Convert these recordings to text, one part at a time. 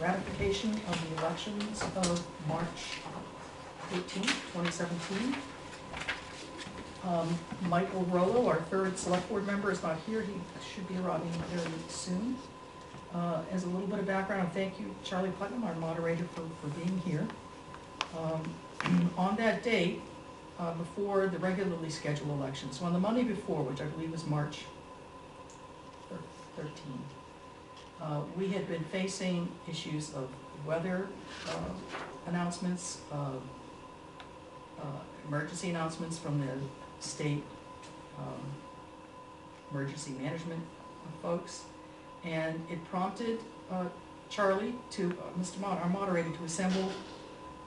ratification of the elections of March eighteenth, twenty seventeen. Um, Michael Rollo, our third select board member, is not here, he should be arriving very soon. Uh, as a little bit of background, thank you Charlie Putnam, our moderator, for, for being here. Um, on that date, uh, before the regularly scheduled election, so on the Monday before, which I believe was March thir- 13, uh, we had been facing issues of weather uh, announcements, of uh, emergency announcements from the state um, emergency management folks. And it prompted uh, Charlie to, uh, Mr. Mon, our moderator, to assemble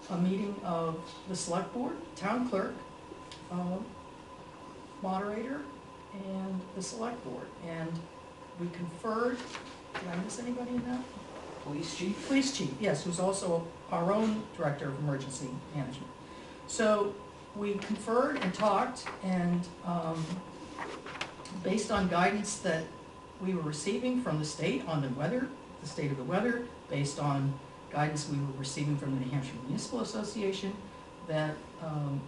a meeting of the select board, town clerk, um, moderator, and the select board. And we conferred, did I miss anybody in that? Police chief? Police chief, yes, who's also our own director of emergency management. So we conferred and talked, and um, based on guidance that we were receiving from the state on the weather, the state of the weather, based on guidance we were receiving from the New Hampshire Municipal Association, that um,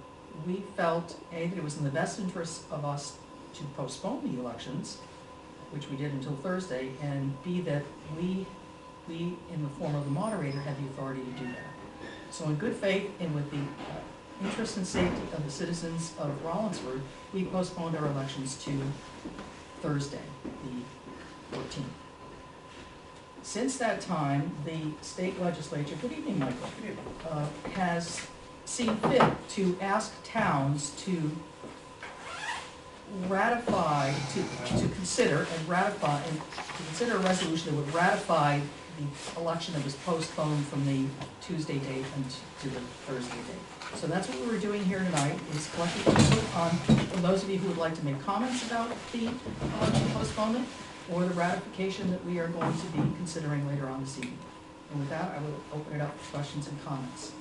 we felt, A, that it was in the best interest of us to postpone the elections, which we did until Thursday, and B, that we we, in the form of the moderator, had the authority to do that. So in good faith and with the uh, interest and safety of the citizens of Rollinsford, we postponed our elections to Thursday, the fourteenth. Since that time, the state legislature, good evening, Michael, uh, has seen fit to ask towns to ratify, to, to consider and ratify, and to consider a resolution that would ratify the election that was postponed from the Tuesday date and to the Thursday date. So that's what we were doing here tonight, is collecting input on, from those of you who would like to make comments about the election postponement or the ratification that we are going to be considering later on this evening. And with that, I will open it up for questions and comments.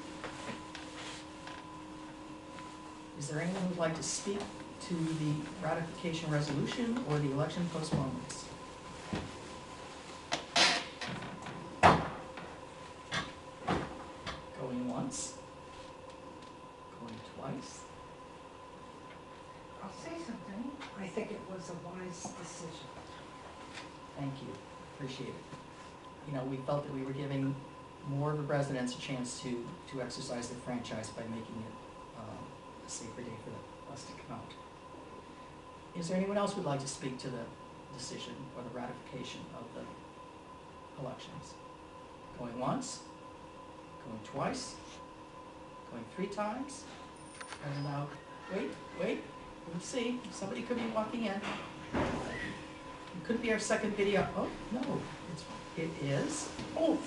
Is there anyone who'd like to speak to the ratification resolution or the election postponements? Going once? Going twice? I'll say something. I think it was a wise decision. Thank you, appreciate it. You know, we felt that we were giving more of the residents a chance to, to exercise their franchise by making it um, a safer day for us to come out. Is there anyone else who'd like to speak to the decision or the ratification of the elections? Going once? Going twice? Going three times? And now, wait, wait, let's see, somebody could be walking in. It could be our second video, oh, no, it's, it is. Oh,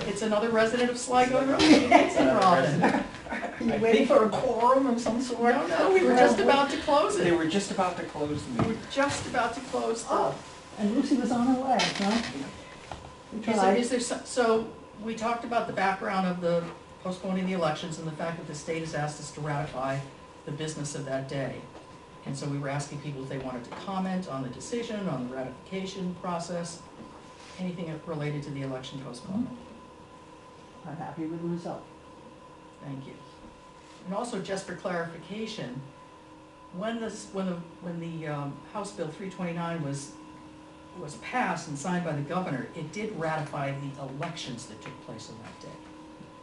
it's another resident of Sligo Road, it's Robin. Are you waiting for a quorum of some sort? No, no, we were just about to close They it. were just about to close the We meeting. were just about to close the. Oh, and Lucy was on her way, huh? We Is there, tried. is there, some- so, we talked about the background of the postponing the elections and the fact that the state has asked us to ratify the business of that day. And so we were asking people if they wanted to comment on the decision, on the ratification process, anything related to the election postponement. I'm happy with the result. Thank you. And also, just for clarification, when this, when the, when the um, House Bill three twenty-nine was, was passed and signed by the governor, it did ratify the elections that took place on that day.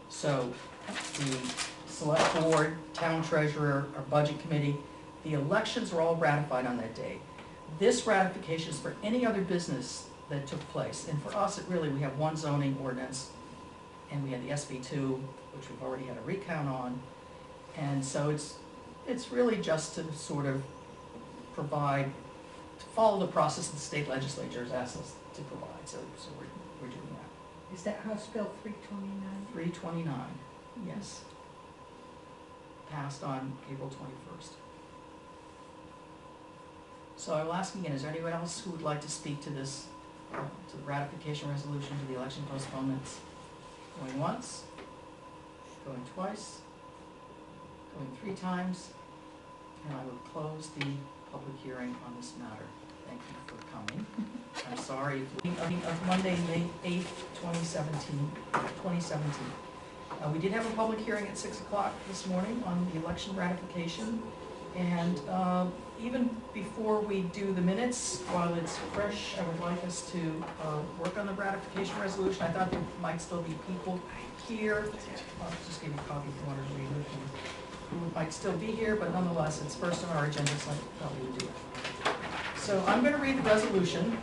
So, the select board, town treasurer, our budget committee, the elections were all ratified on that day. This ratification is for any other business that took place, and for us, it really, we have one zoning ordinance, and we had the SB two, which we've already had a recount on. And so it's, it's really just to sort of provide, to follow the process the state legislature has asked us to provide, so, so we're, we're doing that. Is that House Bill three twenty-nine? Three twenty-nine, yes. Passed on April So I will ask again, is there anyone else who would like to speak to this, uh, to the ratification resolution, to the election postponements? Going once? Going twice? Going three times? And I will close the public hearing on this matter. thank you for coming. I'm sorry, of Monday, May eighth, 2017. 2017. Uh, we did have a public hearing at six o'clock this morning on the election ratification. And, uh, even before we do the minutes, while it's fresh, I would like us to, uh, work on the ratification resolution. I thought there might still be people here. I'll just give you a copy if you want to read it. Who might still be here, but nonetheless, it's first on our agenda, so I thought we would do it. So I'm gonna read the resolution,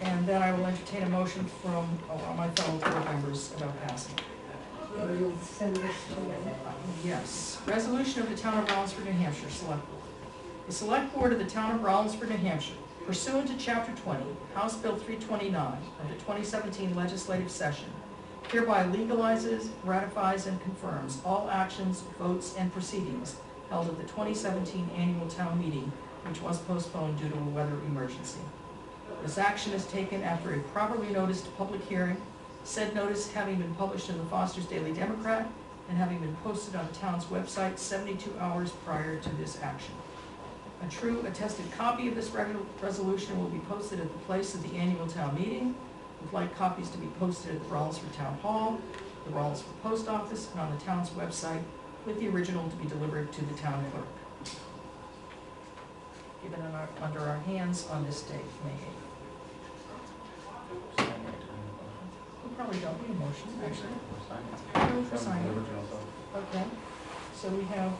and then I will entertain a motion from uh, my fellow board members about passing. You'll send this to me. Yes, resolution of the Town of Rollinsford, New Hampshire Select Board. The Select Board of the Town of Rollinsford, New Hampshire, pursuant to Chapter 20, House Bill 329 of the 2017 legislative session, hereby legalizes, ratifies, and confirms all actions, votes, and proceedings held at the 2017 annual town meeting, which was postponed due to a weather emergency. This action is taken after a properly noticed public hearing, said notice having been published in the Foster's Daily Democrat and having been posted on the town's website 72 hours prior to this action. A true attested copy of this resolution will be posted at the place of the annual town meeting, with like copies to be posted at the Rollinsford Town Hall, the Rollinsford Post Office, and on the town's website, with the original to be delivered to the town clerk. Given in our- under our hands on this date, May 8th. We probably don't need a motion, actually. No, for signing. Okay, so we have,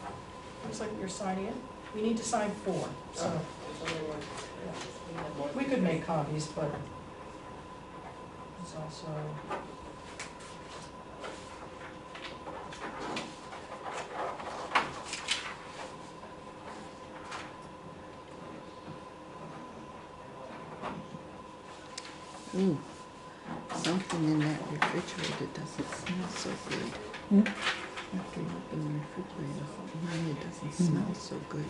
looks like you're signing it. We need to sign four, so. We could make copies, but it's also. Ooh, something in that refrigerator doesn't smell so good. Hmm? After you open the refrigerator, oh something it doesn't smell so good.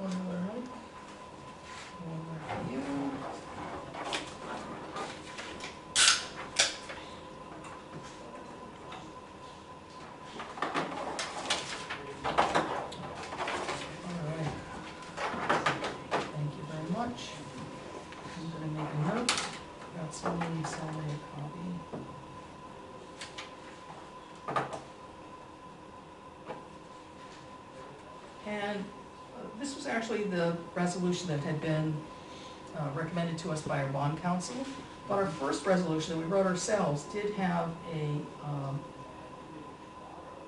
One more, right? One more for you. All right. Thank you very much. I'm gonna make a note, got somebody sell me a copy. And uh, this was actually the resolution that had been uh, recommended to us by our bond counsel. But our first resolution that we wrote ourselves did have a, um,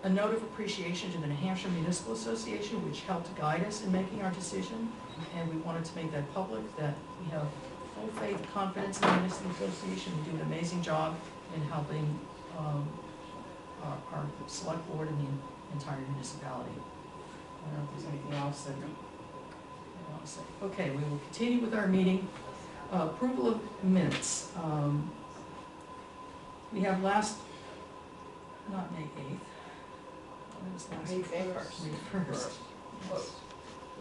a note of appreciation to the New Hampshire Municipal Association, which helped guide us in making our decision. And we wanted to make that public, that we have full faith, and confidence in the municipal association. We do an amazing job in helping um, our, our select board and the entire municipality. I don't know if there's anything else that Okay, we will continue with our meeting. Uh, Approval of minutes. Um, We have last, not May 8th. May first. May 1st.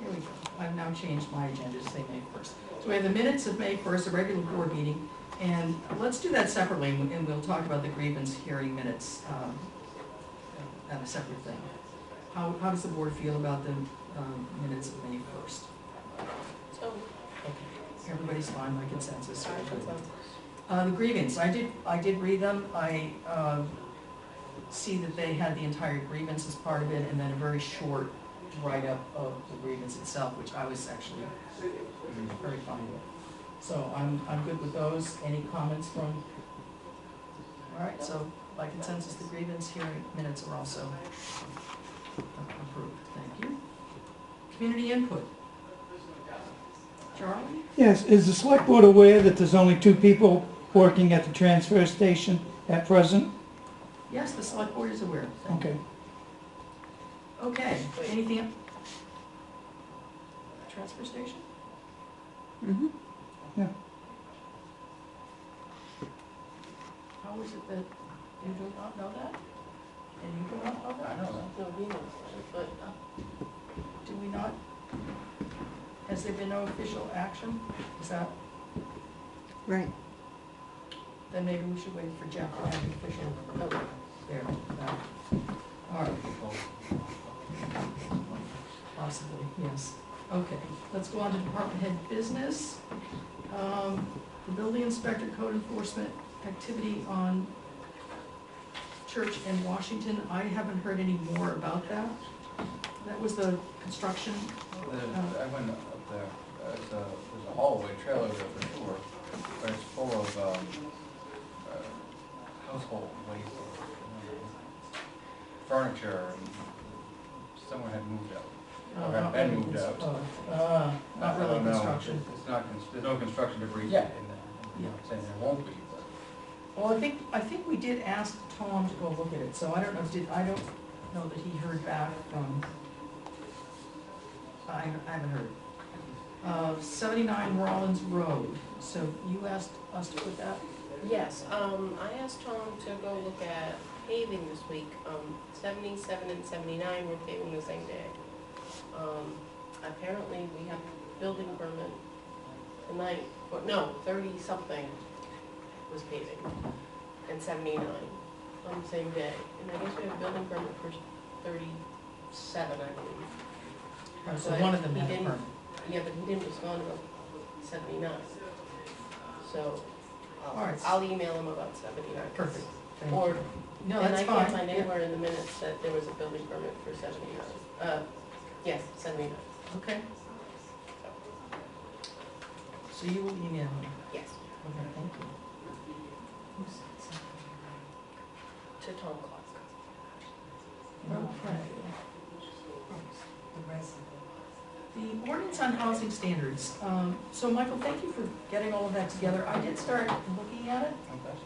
Here we go. I've now changed my agenda to say May 1st. So we have the minutes of May 1st, a regular board meeting, and let's do that separately, and we'll talk about the grievance hearing minutes um, at a separate thing. How, how does the board feel about the um, minutes of May 1st? Everybody's fine, my consensus. Uh, the grievance, I did, I did read them, I, um, see that they had the entire grievance as part of it, and then a very short write-up of the grievance itself, which I was actually very fine with. So I'm, I'm good with those, any comments from? All right, so by consensus, the grievance hearing minutes are also approved, thank you. Community input. Charlie? Yes, is the select board aware that there's only two people working at the transfer station at present? Yes, the select board is aware, thank you. Okay. Okay, anything? el- Transfer station? Mm-hmm. Yeah. How is it that you do not know that? And you do not know that? I don't know that. no, we know, but, Do we not? Has there been no official action? Is that, Right, then maybe we should wait for Jeff to have the official Okay. there. that. All right, possibly, yes. Okay, let's go on to department head business. Um, the building inspector code enforcement activity on Church and Washington, I haven't heard any more about that. That was the construction, The- I went up there, uh, it's a, there's a hallway trailer there for sure, but it's full of, um, uh, household waste. uh, Furniture and someone had moved out. uh, Or had been moved out. cons- uh, not I really don't know. construction. It's not, cons- there's no construction debris yet in there. I'm not saying there won't be, but. Well, I think, I think we did ask Tom to go look at it, so I don't know, did, I don't know that he heard back from, I, I haven't heard. Uh, seventy-nine Rollins Road, so you asked us to put that, Yes, um, I asked Tom to go look at paving this week. Um, seventy-seven and seventy-nine were paving the same day. Um, apparently, we have building permit tonight, or, no, thirty-something was paving, and seventy-nine on the same day. And I guess we have a building permit for thirty-seven, I believe. Uh, so But one of them he had a didn't- permit. Yeah, but he didn't respond about seventy-nine. So, All I'll, right. I'll email him about seventy-nine. Perfect, thank Or, you. No, and that's I fine. can't find yeah. anywhere in the minutes that there was a building permit for seventy-nine. Uh, yes, seventy-nine, Okay. So you will email him, yes, okay, thank you. to Tom Clark. Okay. The resident. The ordinance on housing standards, um, so Michael, thank you for getting all of that together. I did start looking at it. Okay.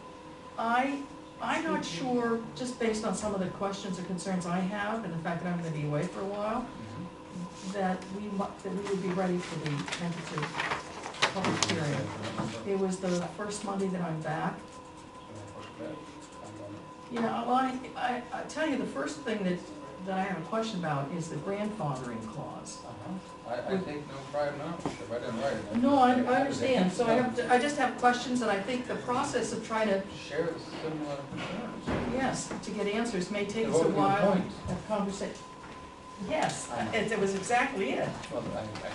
I, I'm not sure, just based on some of the questions or concerns I have, and the fact that I'm gonna be away for a while, Mhm. that we mu, that we would be ready for the tentative public hearing. It was the first Monday that I'm back. Yeah, well, I, I, I tell you, the first thing that, that I have a question about is the grandfathering clause. Uh-huh. I, I take no pride in ownership, I didn't write it. No, I, I understand, so I have, to- I just have questions, and I think the process of trying to, Share similar concerns. yes, to get answers may take us a your while. point. Have conversation. Yes, it, it was exactly it, Well, I, I can take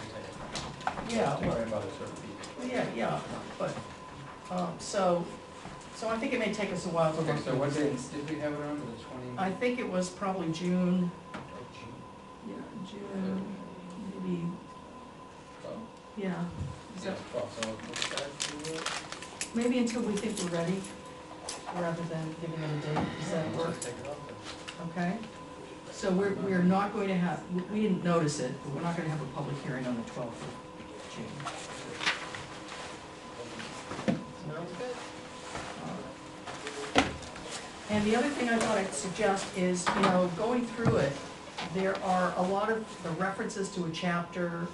it. Yeah, Don't worry about it, certain yeah, yeah, but, um, so, so I think it may take us a while to Okay, look so through what things. did we have it on, the twenty? I think it was probably June, Oh, June. yeah, June, maybe, Oh, yeah. Is that, well, so what's that, to, maybe until we think we're ready, rather than giving it a date, does that work? just take it off then. Okay, so we're, we're not going to have, we- we didn't notice it, but we're not gonna have a public hearing on the twelfth of June. Sounds good. And the other thing I thought I'd suggest is, you know, going through it, there are a lot of the references to a chapter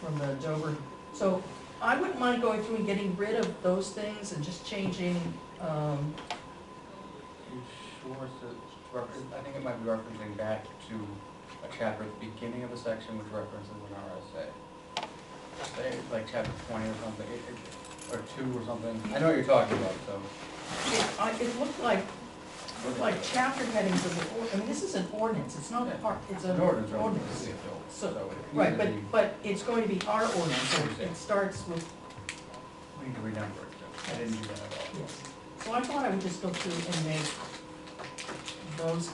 from the Dover. So I wouldn't mind going through and getting rid of those things and just changing, um, You sure it's refer- I think it might be referencing back to a chapter at the beginning of a section which references an RSA. Say, like chapter twenty or something, it- it- or two or something, I know what you're talking about, so. it, I, it looked like, like chapter headings of the, or- I mean, this is an ordinance, it's not a part, it's an An ordinance. So, Right, but, but it's going to be our ordinance, so it starts with, We need to renumber it, so I didn't do that at all. yes. So I thought I would just go through and make those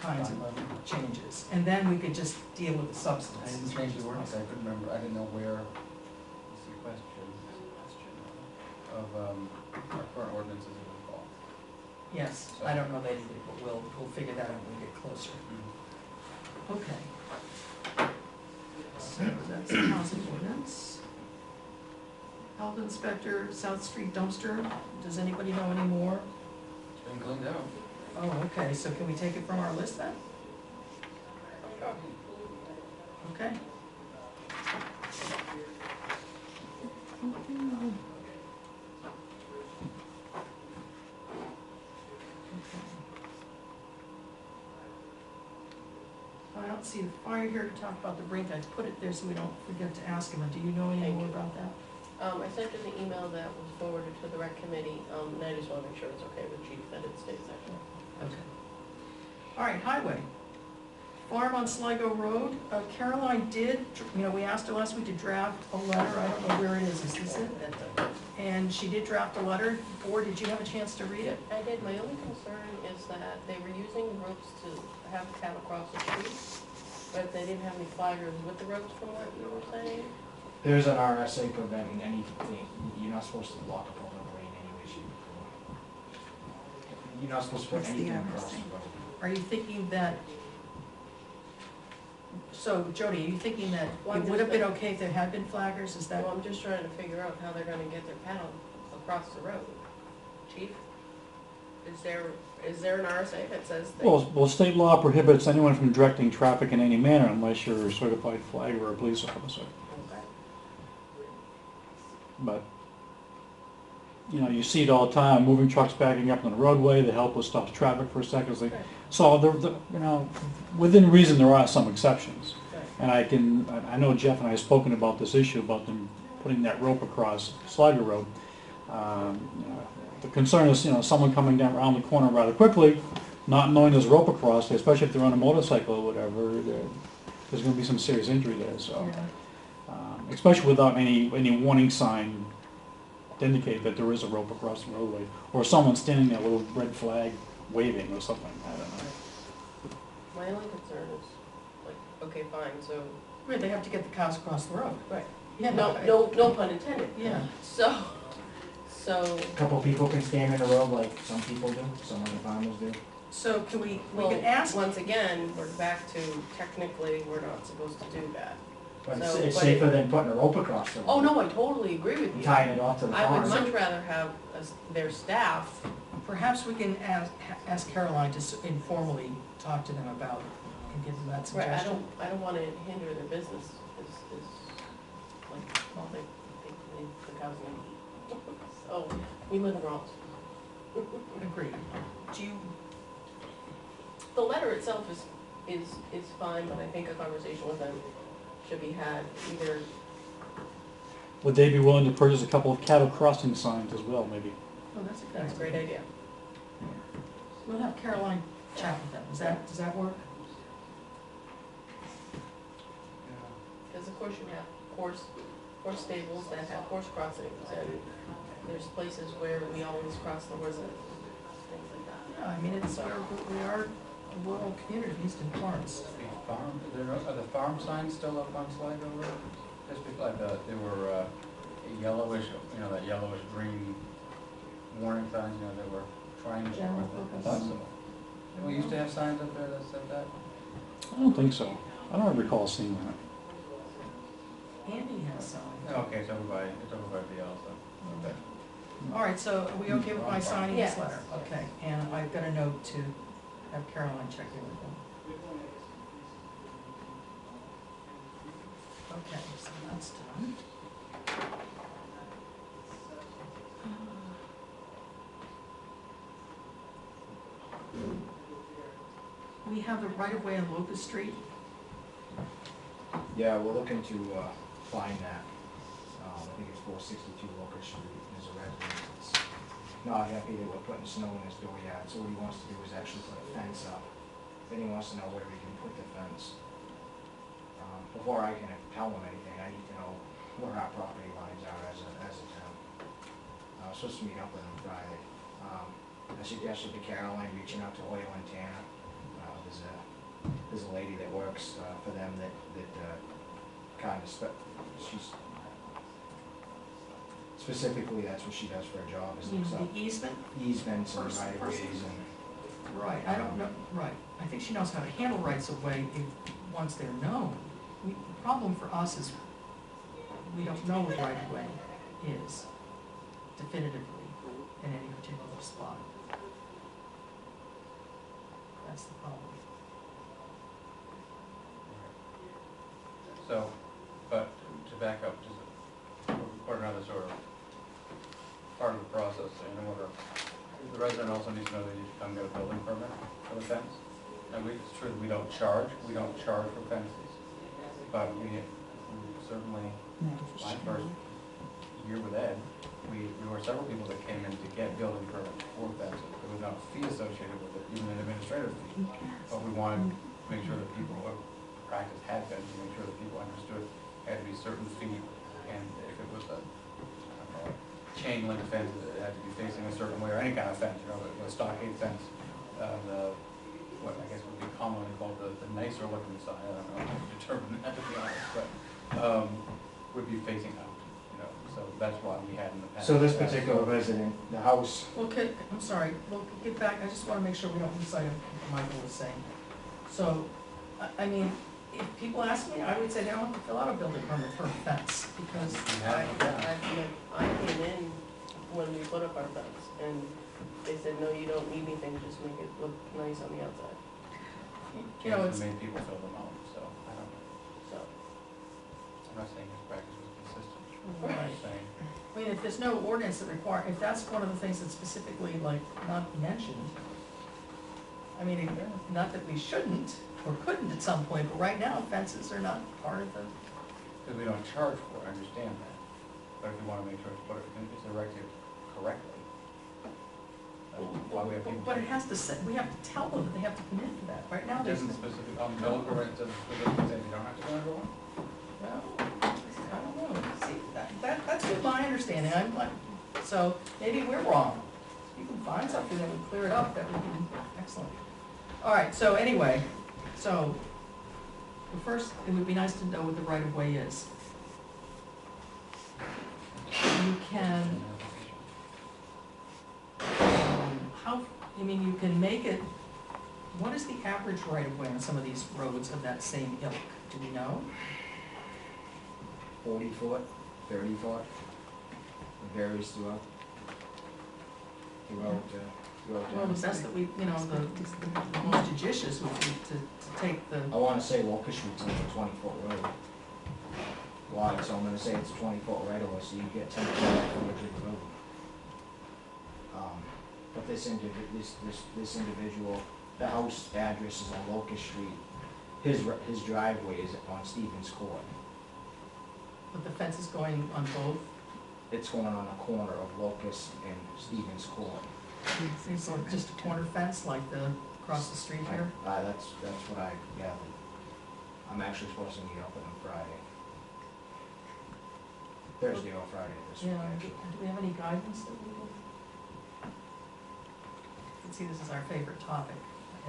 kinds of changes, and then we could just deal with the I substance. didn't change the ordinance, I couldn't remember, I didn't know where, this is the question, of, um, our current ordinances in the fall. Yes, I don't know that either, but we'll, we'll figure that out when we get closer. Okay. So that's the housing ordinance. Health inspector, South Street dumpster, does anybody know any more? It's been cleaned out. Oh, okay, so can we take it from our list then? Okay. I don't see the fire here to talk about the brink, I put it there so we don't forget to ask him, do you know any Thank more you. about that? Um, I sent in the email that was forwarded to the rec committee, um, and I just wanna make sure it's okay with chief that it stays actually. Okay. All right, highway. Farm on Sligo Road, Uh, Caroline did, you know, we asked her last week to draft a letter, I don't know where it is, is this it? And she did draft a letter, board, did you have a chance to read it? I did, my only concern is that they were using ropes to have cattle cross the street, but they didn't have any flaggers with the ropes from what you were saying. There's an RSA preventing anything, you're not supposed to block a public lane anyway, shape. You're not supposed to put What's the anything across the RSA? road. Are you thinking that, so Jody, are you thinking that Well, I'm it would have just been okay if there had been flaggers, is that? Well, I'm just trying to figure out how they're gonna get their cattle across the road. Chief? Is there, is there an RSA that says they? Well, well, state law prohibits anyone from directing traffic in any manner unless you're a certified flagger or a police officer. Okay. But, you know, you see it all the time, moving trucks backing up on the roadway, the helper stops traffic for a second. so they- Right. So, there, the- you know, within reason, there are some exceptions. Right. And I can, I- I know Jeff and I have spoken about this issue, about them putting that rope across Sligo Road. Um, you know, The concern is, you know, someone coming down around the corner rather quickly, not knowing there's rope across, especially if they're on a motorcycle or whatever, there- there's gonna be some serious injury there, so. Yeah. Um, Especially without any, any warning sign to indicate that there is a rope across the roadway, or someone standing there with a red flag waving or something, I don't know. My only concern is, like, okay, fine, so, Right, they have to get the cows across the road. Right. Yeah, no, no, no pun intended. Yeah, So, so, A Couple people can stand in the road like some people do, some of the farmers do. so can we, we well, can ask, once again, we're back to technically, we're not supposed to do that. But it's, So, it's but safer than putting a rope across the road. Oh, no, I totally agree with And you. Tying it off to the I would farm. much rather have us- their staff, perhaps we can ask, ask Caroline to s- informally talk to them about, and give them that right, I suggestion. don't, I don't wanna hinder their business, is, is, like, well, they, they, they, the cows need to eat. So, we live in Rome. Agreed. Do you, The letter itself is, is, is fine, but I think a conversation with them should be had either, Would they be willing to purchase a couple of cattle crossing signs as well, maybe? oh, that's a good that's a great idea. idea. We'll have Caroline chat with them, does that, does that work? Because of course you have horse, horse stables that have horse crossings, and there's places where we always cross the horses, things like that. Yeah, I mean, it's, our- we are a rural community, Easton Florence. The farm, there are, are the farm signs still up on Sligo Road? Just because, like, the, they were, uh, yellowish, you know, that yellowish green warning signs, you know, they were triangles. General weren't they? I purpose. thought so. Didn't we used to have signs up there that said that? I don't think so. I don't recall seeing that. Andy has some. Okay, it's over by, it's over by the also. Okay. All right, so are we okay with my signing this Yes. letter? Okay, and I've got a note to have Caroline check in with them. Okay, so that's done. We have the right of way on Locust Street. Yeah, we're looking to, uh, find that. Um, I think it's four sixty-two Locust Street, there's a resident that's not happy that we're putting snow in his dooryard, so what he wants to do is actually put a fence up. Then he wants to know where we can put the fence. Um, before I can tell him anything, I need to know where our property lines are as a, as a town. I was supposed to meet up with him Friday. Um, I suggested to Caroline reaching out to Hoyle and Tanner. Uh, there's a, there's a lady that works, uh, for them that, that, uh, kind of she's, specifically, that's what she does for a job, is looks up The easement? easements and First- right of ways first- and, Right, I don't know, right, I think she knows how to handle rights of way if, once they're known. We, the problem for us is, we don't know what right of way is definitively in any particular spot. That's the problem. So, but to back up, just for another sort of part of the process, in order, the resident also needs to know they need to come get a building permit for the fence. And we, it's true, that we don't charge, we don't charge for fences, but we certainly, my first year with Ed, we, there were several people that came in to get building permits for fences. There was not a fee associated with it, even an administrative fee. But we wanted to make sure that people, practice had been, to make sure that people understood had to be certain feet. And if it was a, I don't know, a chain link fence, that had to be facing a certain way, or any kind of fence, you know, a stockade fence. Uh, the, what I guess would be commonly called the, the nicer looking side, I don't know how to determine that to be honest, but, um, would be facing out, you know, so that's what we had in the past. So this particular resident, the house, Well, could, I'm sorry, we'll get back, I just wanna make sure we don't lose sight of what Michael was saying. So, I, I mean, if people ask me, I would say they don't have to fill out a building permit for a fence, because I. I, I came in when we put up our fence, and they said, no, you don't need anything, just make it look nice on the outside, you know, it's, Made people fill them out, so, I don't know, so. I'm not saying his practice was consistent. I'm Right. just saying, I mean, if there's no ordinance that require, if that's one of the things that's specifically like not mentioned, I mean, not that we shouldn't or couldn't at some point, but right now fences are not part of the, because we don't charge for it, I understand that, but if you wanna make sure it's put, it's erected correctly. uh, Why we have people. but it has to say, we have to tell them that they have to commit to that. Right now, It there's, doesn't specific, on building permit, it doesn't specifically say you don't have to go into one? well, I don't know, see, that, that, that's been my understanding, I'm like, so maybe we're wrong. If you can find something that would clear it up, that would be excellent. All right, so anyway, so, the first, it would be nice to know what the right of way is. You can, um, how, I mean, you can make it, what is the average right of way on some of these roads of that same ilk, do we know? forty foot, thirty foot, it varies throughout, throughout, uh, throughout. Well, best that we, you know, the, the most judicious would be to, to take the, I wanna say Locust Street's a twenty foot road. Wide, so I'm gonna say it's a twenty foot right of way, so you get ten frontage of the road. Um, but this this, this, this individual, the house address is on Locust Street. His, his driveway is on Stevens Court. but the fence is going on both, It's going on the corner of Locust and Stevens Court. It's just a corner fence like the, across the street here? Uh, that's, that's what I gathered. I'm actually supposed to meet up with him Friday. Thursday or Friday this week, Yeah, do actually. do we have any guidance that we will? You can see this is our favorite topic,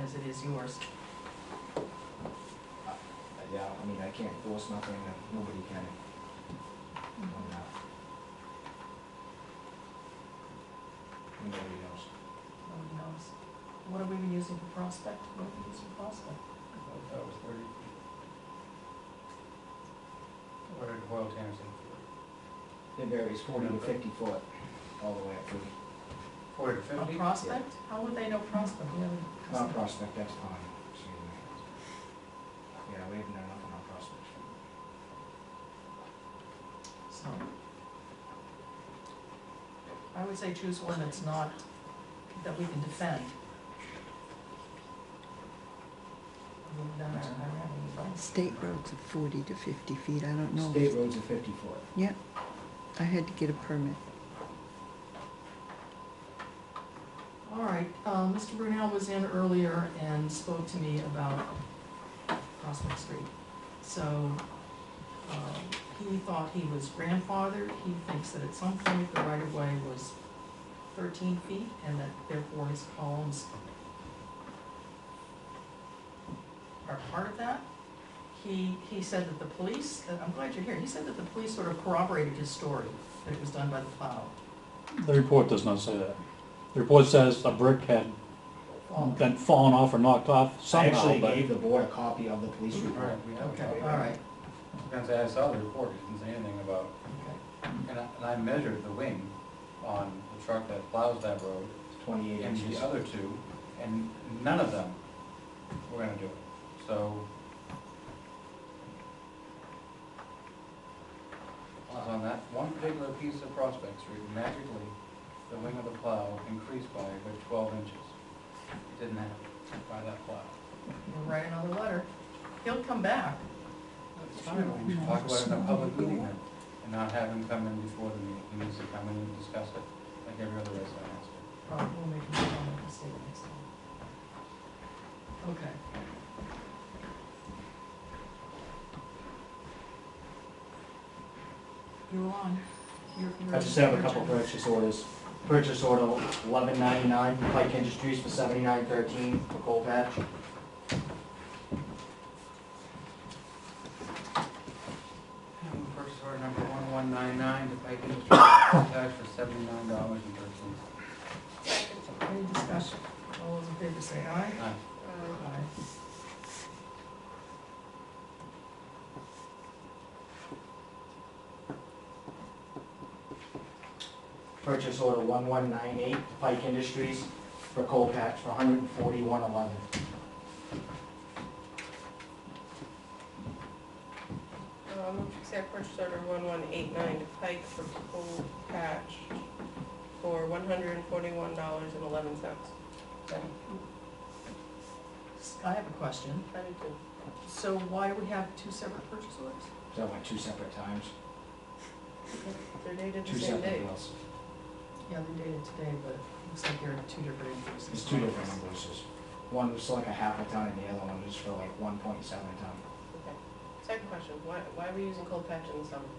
as it is yours. Uh, Yeah, I mean, I can't force nothing, and nobody can. on that. Nobody knows. Nobody knows. What have we been using for prospect? What have we used for prospect? I thought that was thirty feet. What did Hoyle Tanner say? It varies forty to fifty foot, all the way up to, Forty to A fifty? prospect? How would they know prospect? We haven't- not Prospect, that's fine, excuse me. Yeah, we haven't done nothing on Prospect So. I would say choose one that's not, that we can defend. Other than that, I don't have any advice. State roads are forty to fifty feet, I don't know. State roads are fifty foot. Yeah, I had to get a permit. All right, um, Mr. Brunel was in earlier and spoke to me about Prospect Street. So, um, he thought he was grandfathered, he thinks that at some point the right of way was thirteen feet and that therefore his columns are part of that. He, he said that the police, uh, I'm glad you're here, he said that the police sort of corroborated his story, that it was done by the plow. The report does not say that. The report says a brick had Oh, been fallen off or knocked off I somehow, actually but gave the board a copy of the police report. Right, we have. Okay, all right, Depends, I saw the report, it didn't say anything about, okay. and I, and I measured the wing on the truck that plows that road Twenty-eight and inches. the other two, and none of them were gonna do it, so. On that one particular piece of Prospect Street, magically, the wing of the plow increased by about twelve inches. It didn't happen by that plow. We'll write another letter. He'll come back. That's fine, we should talk about it in a public meeting then. and not have him come in before the meeting. He needs to come in and discuss it, like every other resident has to. Oh, we'll make him a comment and stay next time. Okay. You're on. I just have a couple purchase orders. Purchase order eleven ninety-nine, Pike Industries for seventy-nine thirteen for cold patch. Purchase order number one one nine nine to Pike Industries Attach for seventy-nine dollars and thirteen cents. Any discussion? All those in favor say aye. Aye. Um, Aye. Purchase order one one nine eight to Pike Industries for cold patch for hundred and forty-one eleven. Um, move to accept purchase order one one eight nine to Pike for cold patch for one hundred and forty-one dollars and eleven cents. I have a question. I do too. So why do we have two separate purchase orders? So that went two separate times, They're dated two the same separate day. bills. Yeah, they dated today, but it looks like they're two different invoices. It's two different invoices. One was like a half a ton and the other one was for like one point seven ton. Okay. Second question, why, why are we using cold patch in the summer?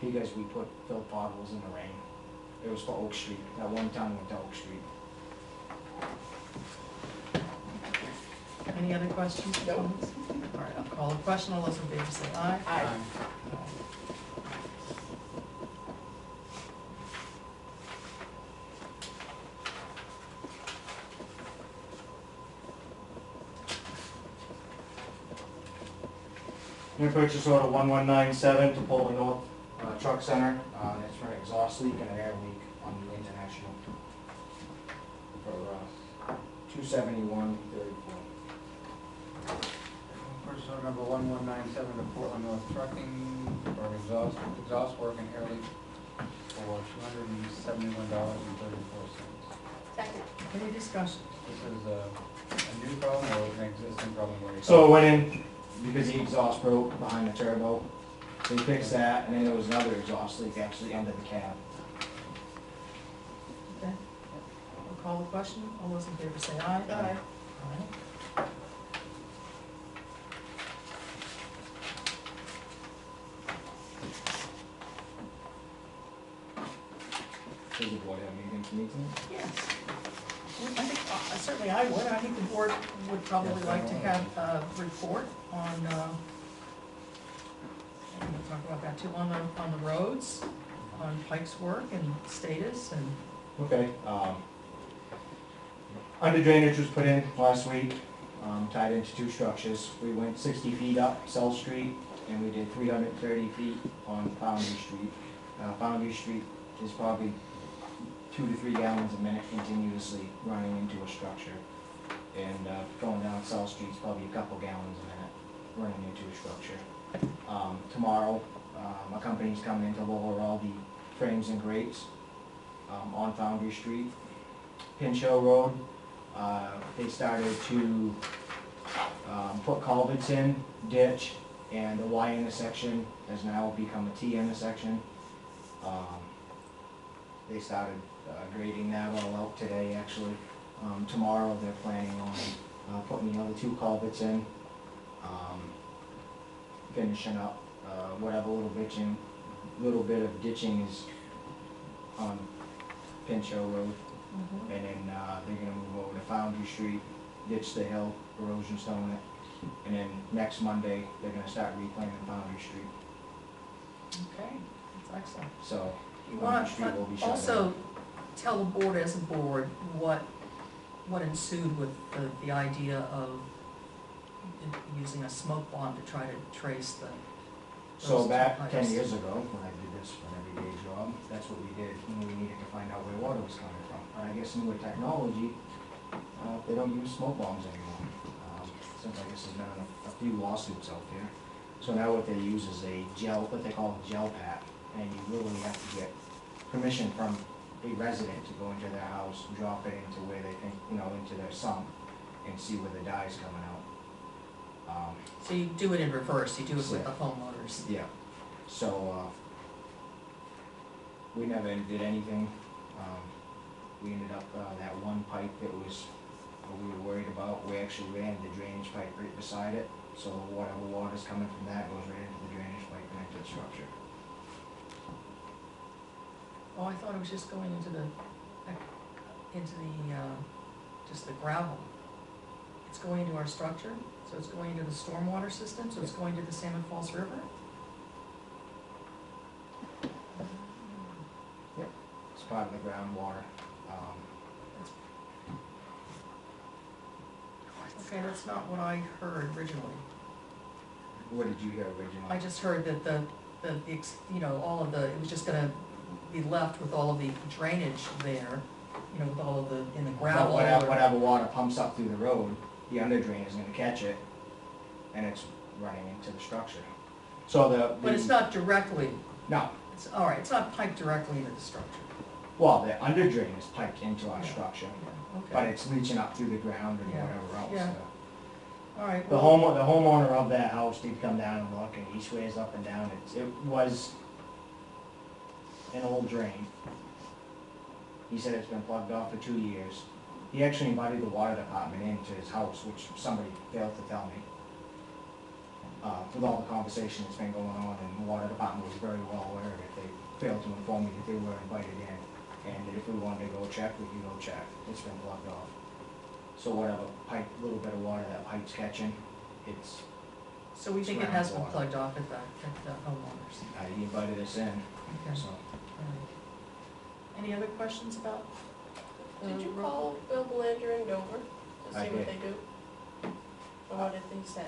Because we put filled potholes in the rain. It was for Oak Street, that one ton went to Oak Street. Any other questions? or Nope. comments? All right, I'll call a question. All those in favor say aye. Aye. New purchase order one one nine seven to Portland North uh, Truck Center, uh, that's for an exhaust leak and an air leak on the International. For, uh, two seventy-one thirty-four. Purchase order number one one nine seven to Portland North Trucking for exhaust, exhaust work and air leak for two hundred and seventy-one dollars and thirty-four cents. Second. Any discussion? This is a, a new problem or an existing problem where? So it went in because the exhaust broke behind the turbo. They fixed that, and then there was another exhaust leak actually under the cab. Okay. We'll call the question. All those in favor say aye. Aye. Aye. Does the board have anything to meet tonight? Yes. I think, uh, certainly I would. I think the board would probably like to have a report on, uh, and we'll talk about that too, on the, on the roads, on Pike's work and status and, Okay, um, under drainage was put in last week, um, tied into two structures. We went sixty feet up South Street, and we did three hundred and thirty feet on Foundry Street. Uh, Foundry Street is probably two to three gallons a minute continuously running into a structure. And, uh, going down South Street's probably a couple gallons a minute running into a structure. Um, tomorrow, um, a company's coming in to lower all the frames and grates um, on Foundry Street. Pinchot Road, uh, they started to, um, put culverts in, ditch, and the Y intersection has now become a T intersection. Um, they started uh, grading that all out today, actually. Um, tomorrow, they're planning on, uh, putting the other two culverts in, um, finishing up, uh, whatever little ditching, little bit of ditching is on Pinchot Road, and then, uh, they're gonna move over to Foundry Street, ditch the hill, erosion stone it, and then next Monday, they're gonna start reclaiming Foundry Street, okay, that's excellent. so You Foundry want Street will be shut also down. Tell the board as a board what, what ensued with the, the idea of using a smoke bomb to try to trace the, So those back ten pipes. years ago, when I did this for an everyday job, that's what we did, when we needed to find out where water was coming from. And I guess newer technology, uh, they don't use smoke bombs anymore, um, since I guess there's been a, a few lawsuits out there. So now what they use is a gel, what they call a gel pack, and you literally have to get permission from a resident to go into their house, drop it into where they think, you know, into their sump, and see where the dye's coming out. Um, so you do it in reverse, you do it with the homeowners. yeah, So, uh, we never did anything. Um, we ended up, uh, that one pipe that was, what we were worried about, we actually ran the drainage pipe right beside it. So whatever water's coming from that goes right into the drainage pipe and into the structure. Oh, I thought it was just going into the, into the, uh, just the gravel. It's going into our structure, so it's going into the stormwater system, so it's going to the Salmon Falls River? Yep, it's part of the groundwater. Um, Okay, that's not what I heard originally. what did you hear originally? I just heard that the, the, the ex- you know, all of the, it was just gonna be left with all of the drainage there, you know, with all of the, in the gravel. Whatever, or- whatever water pumps up through the road, the under drain is gonna catch it, and it's running into the structure. So the. But it's the- not directly, No, it's, all right, it's not piped directly into the structure. well, the under drain is piped into our Yeah. structure, Yeah, but Okay, it's leaching up through the ground and Yeah, whatever else. yeah. uh, all right. The well, home, the homeowner of that house did come down and look, and he swears up and down, it, it was an old drain. He said it's been plugged off for two years. He actually invited the water department into his house, which somebody failed to tell me. Uh, with all the conversation that's been going on, and the water department was very well aware of it, they failed to inform me that they were invited in, and that if we wanted to go check, we could go check, it's been plugged off. So whatever pipe, little bit of water that pipe's catching, it's, So we think it has been plugged off at the, at the homeowners. uh, he invited us in, Okay, so. All right. Any other questions about? Did you call Bill Belanger in Dover to I see what did. they do? And what did they say?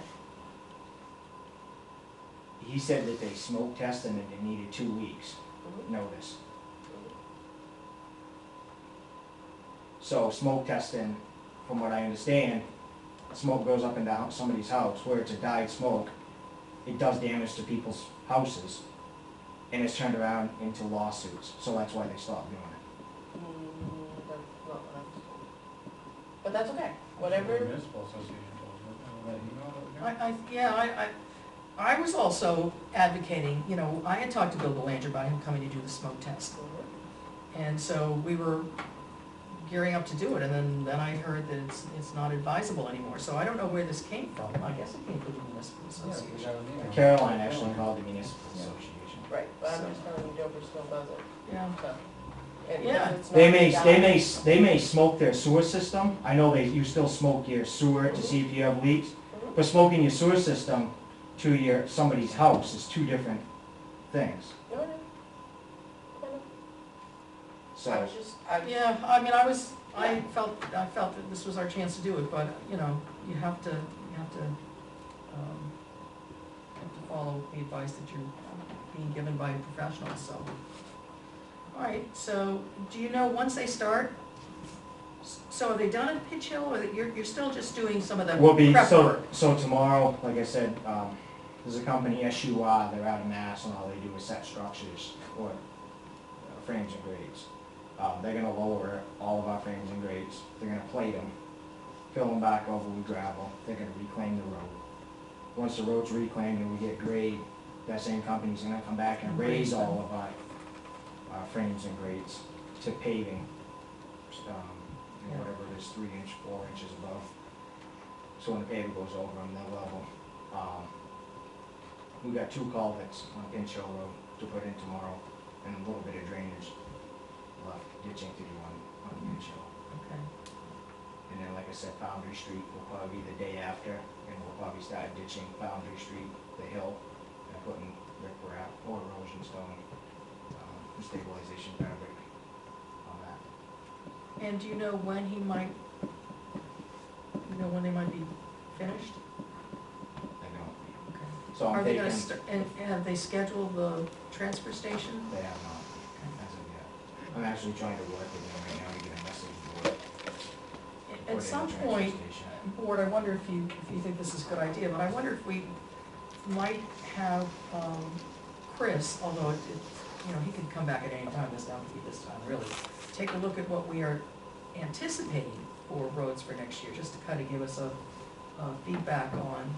He said that they smoke tested and it needed two weeks Mhm. notice. So smoke testing, from what I understand, smoke goes up and down somebody's house where it's a dyed smoke. It does damage to people's houses and it's turned around into lawsuits, so that's why they stopped doing it. Mm, that's not what I was told. But that's okay, whatever, Municipal association told me, I'll let you know I, I, yeah, I, I, I was also advocating, you know, I had talked to Bill Belanger about him coming to do the smoke test. And so we were gearing up to do it, and then, then I heard that it's, it's not advisable anymore. So I don't know where this came from. I guess it came from the municipal Yeah, we association. got an email. Caroline actually called the municipal Yeah. association. Right, but I'm just telling you Dover still does it, Yeah, so. and Yeah. because it's They not may, they may, done- they may smoke their sewer system, I know they, you still smoke your sewer to see if you have leaks, Mhm. but smoking your sewer system to your, somebody's house is two different things, No, no. I know. I so. was just, I was yeah, I mean, I was, I felt, I felt that this was our chance to do it, but, you know, you have to, you have to, um, have to follow the advice that you're being given by professionals, so. All right, so, do you know, once they start, s- so are they done at Pinch Hill, or that you're, you're still just doing some of the We'll be, prep so, work? so tomorrow, like I said, um, there's a company, SUR, they're out of Mass, and all they do is set structures, or uh, frames and grades. Um, they're gonna lower all of our frames and grades, they're gonna plate them, fill them back over with gravel, they're gonna reclaim the road. Once the road's reclaimed and we get grade, that same company's gonna come back and raise all of our, our frames and grades to paving, um, you know, Yeah. whatever it is, three inch, four inches above. So when the paver goes over on they'll level. Um, we got two culverts on Pinch Hill Road to put in tomorrow, and a little bit of drainage left ditching to do on, on Pinch Hill. Okay, And then, like I said, Foundry Street will probably be the day after, and we'll probably start ditching Foundry Street, the hill, and putting riprap or erosion stone, um, and stabilization fabric on that. and do you know when he might, you know, when they might be finished? I don't know, Okay. so Are I'm they gonna, st- and have they scheduled the transfer station? they have not, as of yet. I'm actually trying to work with them right now to get a message board. At- At some point. Board, I wonder if you, if you think this is a good idea, but I wonder if we might have, um, Chris, although it, it, you know, he could come back at any time, this to be this time, really. Take a look at what we are anticipating for roads for next year, just to kind of give us a, a feedback on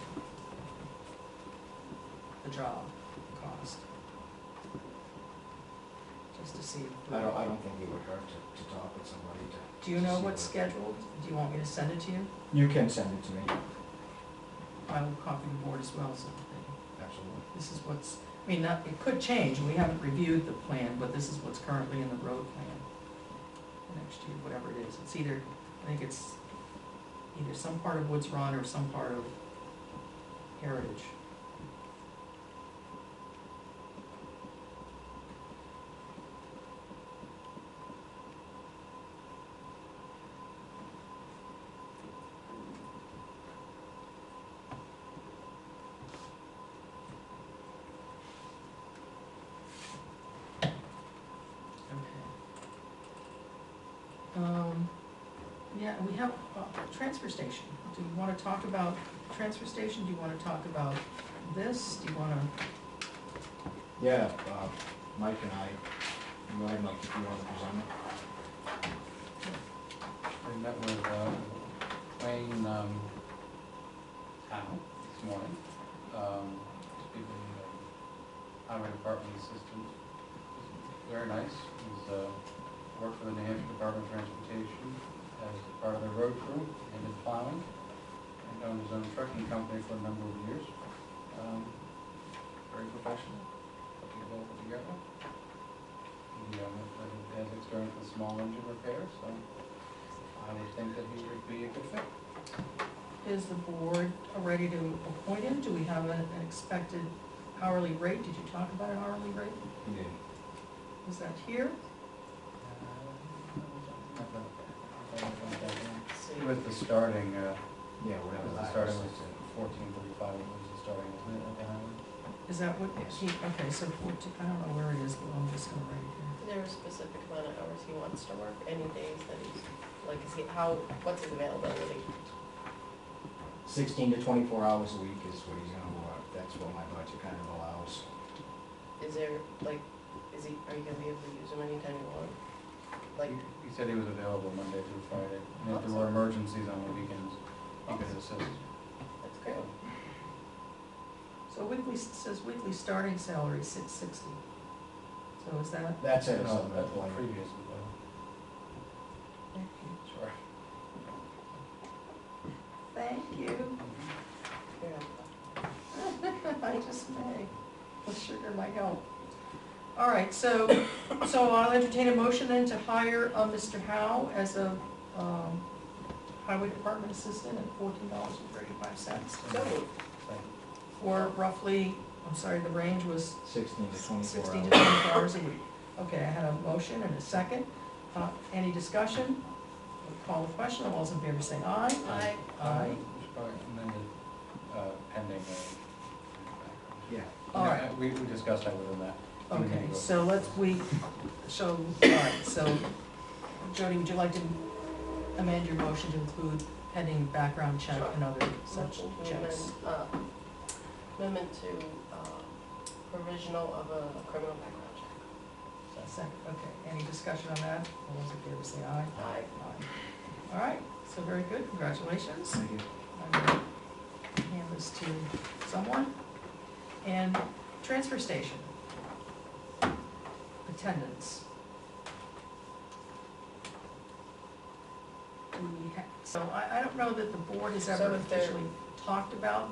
the job cost. just to see. if- I don't, I don't think it would hurt to, to talk with somebody to. Do you know see what's what- scheduled? Do you want me to send it to you? You can send it to me, I will copy the board as well, so that they absolutely. This is what's, I mean, that, it could change, we haven't reviewed the plan, but this is what's currently in the road plan. for Next year, whatever it is, it's either, I think it's either some part of Woods Run or some part of Heritage. Okay. Um, yeah, we have, uh, transfer station, do you wanna talk about transfer station, do you wanna talk about this, do you wanna, Yeah, uh, Mike and I, go ahead, Mike, if you want to present it. I met with, uh, Wayne, um, Howe this morning, um, speaking of highway department assistant. Very nice, he's, uh, worked for the New Hampshire Department of Transportation as part of the road crew and did plowing, and owned his own trucking company for a number of years. Um, Very professional, put it all together. He, um, has experience with small engine repair, so I would think that he would be a good fit. is the board ready to appoint him, do we have an an expected hourly rate, did you talk about an hourly rate? He did. Is that here? With the starting, uh, Yeah, whatever the starting is. was fourteen thirty-five, was the starting, wasn't it, at the highway? Is that what, Yes. he, okay, so fourteen, I don't know where it is, but I'm just gonna write it here. Is there a specific amount of hours he wants to work, any days that he's, like, is he, how, what's his availability? Sixteen to twenty-four hours a week is what he's gonna work, that's what my budget kind of allows. Is there, like, is he, are you gonna be able to use him anytime you want? Like, He he said he was available Monday through Friday, and if there were emergencies on the weekends, he could assist. that's great. So weekly, it says weekly starting salary six sixty. So is that, That's it, No, so that's that's the why. previous, uh, sure. thank you, Yeah. I just may, the sugar might help. All right, so, so I'll entertain a motion then to hire, uh, Mr. Howe as a, um, highway department assistant at fourteen dollars and thirty-five cents. So moved. For roughly, I'm sorry, the range was Sixteen to twenty-four sixteen to hours. twenty-four hours a week. Okay, I had a motion and a second. Uh, any discussion? We'll Call the question, all those in favor say aye. Aye. Aye. We should probably amend it, uh, pending, uh, Yeah, All background. right. Yeah, We, we discussed that within that. Okay, so let's, we, so, all right, so, Jody, would you like to amend your motion to include pending background check and other such Motion to checks? amend, uh, amendment to, uh, provisional of a criminal background check. Second, okay, any discussion on that? All those in favor say aye. Aye. Aye. All right, so very good, congratulations. thank you. I'm gonna hand this to someone. And transfer station. Attendance. We ha so I, I don't know that the board has So ever if there- officially talked about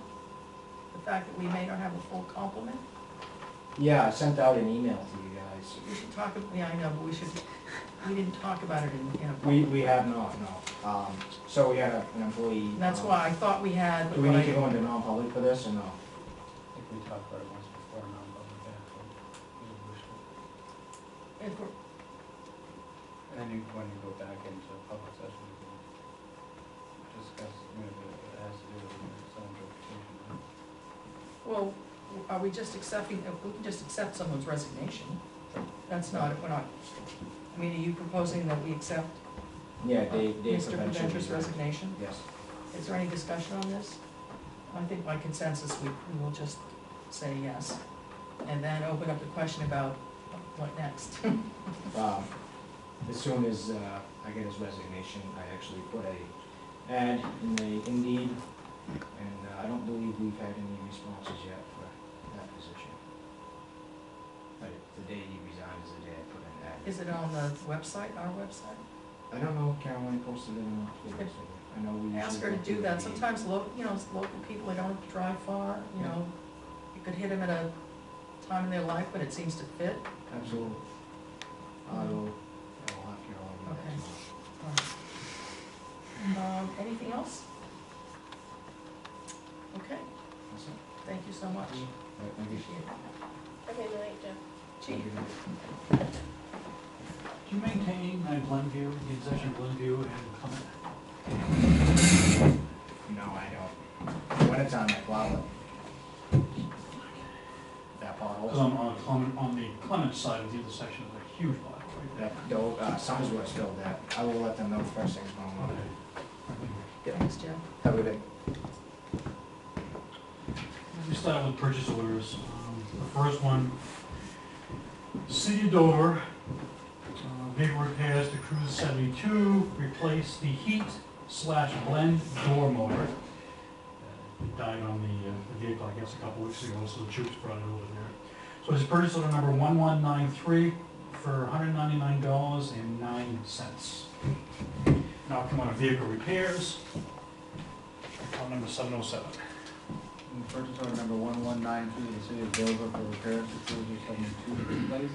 the fact that we may not have a full complement. Yeah, I sent out an email to you guys. We should talk, ab- yeah, I know, but we should, we didn't talk about it in, in a. We, public we have not, no. Um, so we had a- an employee. And That's um, why I thought we had, Do we what need to I, go into non-public for this or no? I think we talked about it once before, non-public, yeah, so we wish to- if And then you, when you go back into public session, you can discuss, you know, if it has to do with some interpretation. right? well, are we just accepting, if we can just accept someone's resignation? That's not, we're not, I mean, are you proposing that we accept Yeah, Dave, Dave Mr. Prevention Preventer's resignation? Yes. Is there any discussion on this? I think by consensus, we, we will just say yes, and then open up the question about what next. Um, as soon as, uh, I get his resignation, I actually put a ad in the Indeed, and uh, I don't believe we've had any responses yet for that position. But the day he resigned is the day I put an ad Is it on the website, our website? I don't know if Caroline posted it on the Okay. website. I know we. Ask her to do that. the- Sometimes lo, you know, local people, they don't drive far, you know. You could hit them at a time in their life when it seems to fit. Absolutely. I will, I will have Caroline do that Okay. tomorrow. Um, anything else? Okay, That's it. thank you so much. All right, thank you. Appreciate it. Okay, night, Jeff. Chief, Do you maintain uh, Glenview, the intersection of Glenview and Clement? No, I don't. When it's on, I plow it. That Because pothole, on, on Clement, on the Clement side of the intersection, there's a huge block right there. that, though, uh, Somersworth filled that. I will let them know first things tomorrow morning. thanks, Jeff. Have a good day. We start with purchase orders. Um, The first one, City of Dover, uh, big repairs to Cruise seventy-two, replace the heat slash blend door motor. Uh, It Died on the, uh, the vehicle, I guess, a couple weeks ago, so the troops brought it over there. So it's purchase order number one-one-nine-three for hundred ninety-nine dollars and nine cents. Now come on to vehicle repairs, account number seven oh seven. And Purchase order number one one nine three, the city of Dover for repairs to cruiser seventy-two to replace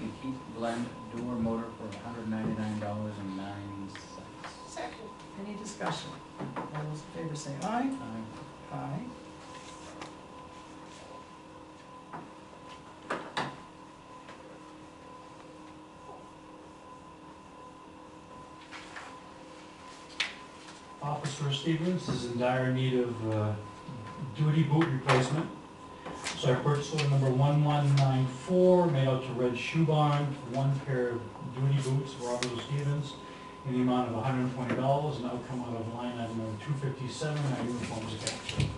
the heat blend door motor for hundred ninety-nine dollars and nine cents. Second. Any discussion? All those in favor say aye. Aye. Officer Stevens is in dire need of uh, duty boot replacement. So I purchased order number one-one-nine-four, made out to Red Shoe Barn, one pair of duty boots for Officer Stevens in the amount of hundred and that will come out of line item number two fifty-seven, our uniforms account.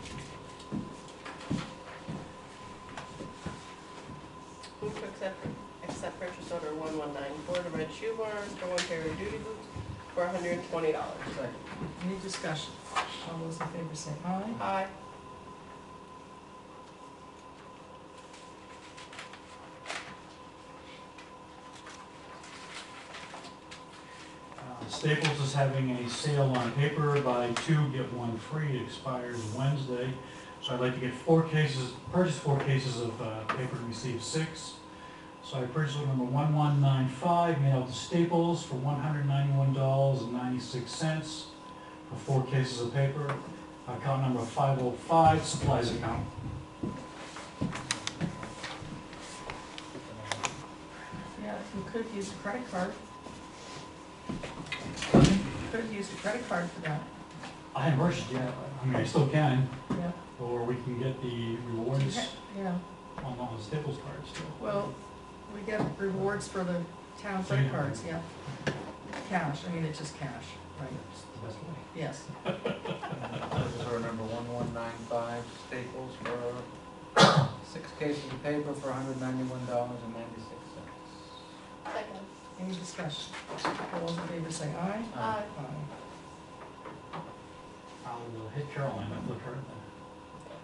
Move to accept, accept purchase order one one nine four to Red Shoe Barn for one pair of duty boots for hundred and twenty dollars. Second. Any discussion? All those in favor say aye. Aye. Uh, Staples is having a sale on paper, buy two, get one free, it expires Wednesday. So I'd like to get four cases, purchase four cases of uh, paper to receive six. So I purchased order number one-one-nine-five, made out to Staples for one hundred ninety-one dollars and ninety-six cents for four cases of paper. Account number five-oh-five, oh supplies account. Yeah, you could have used a credit card. You could have used a credit card for that, I haven't purchased yet, I mean, I still can, yeah. or we can get the rewards Yeah, on on the Staples card still. well, we get rewards for the town credit cards, yeah. Cash, I mean, it's just cash, right, That's the best way. yes. Purchase order number one one nine five, Staples for six cases of paper for hundred ninety-one dollars and ninety-six cents. Second. Any discussion? All those in favor say aye. Aye. Aye. I'll uh, hit Caroline, I'll look her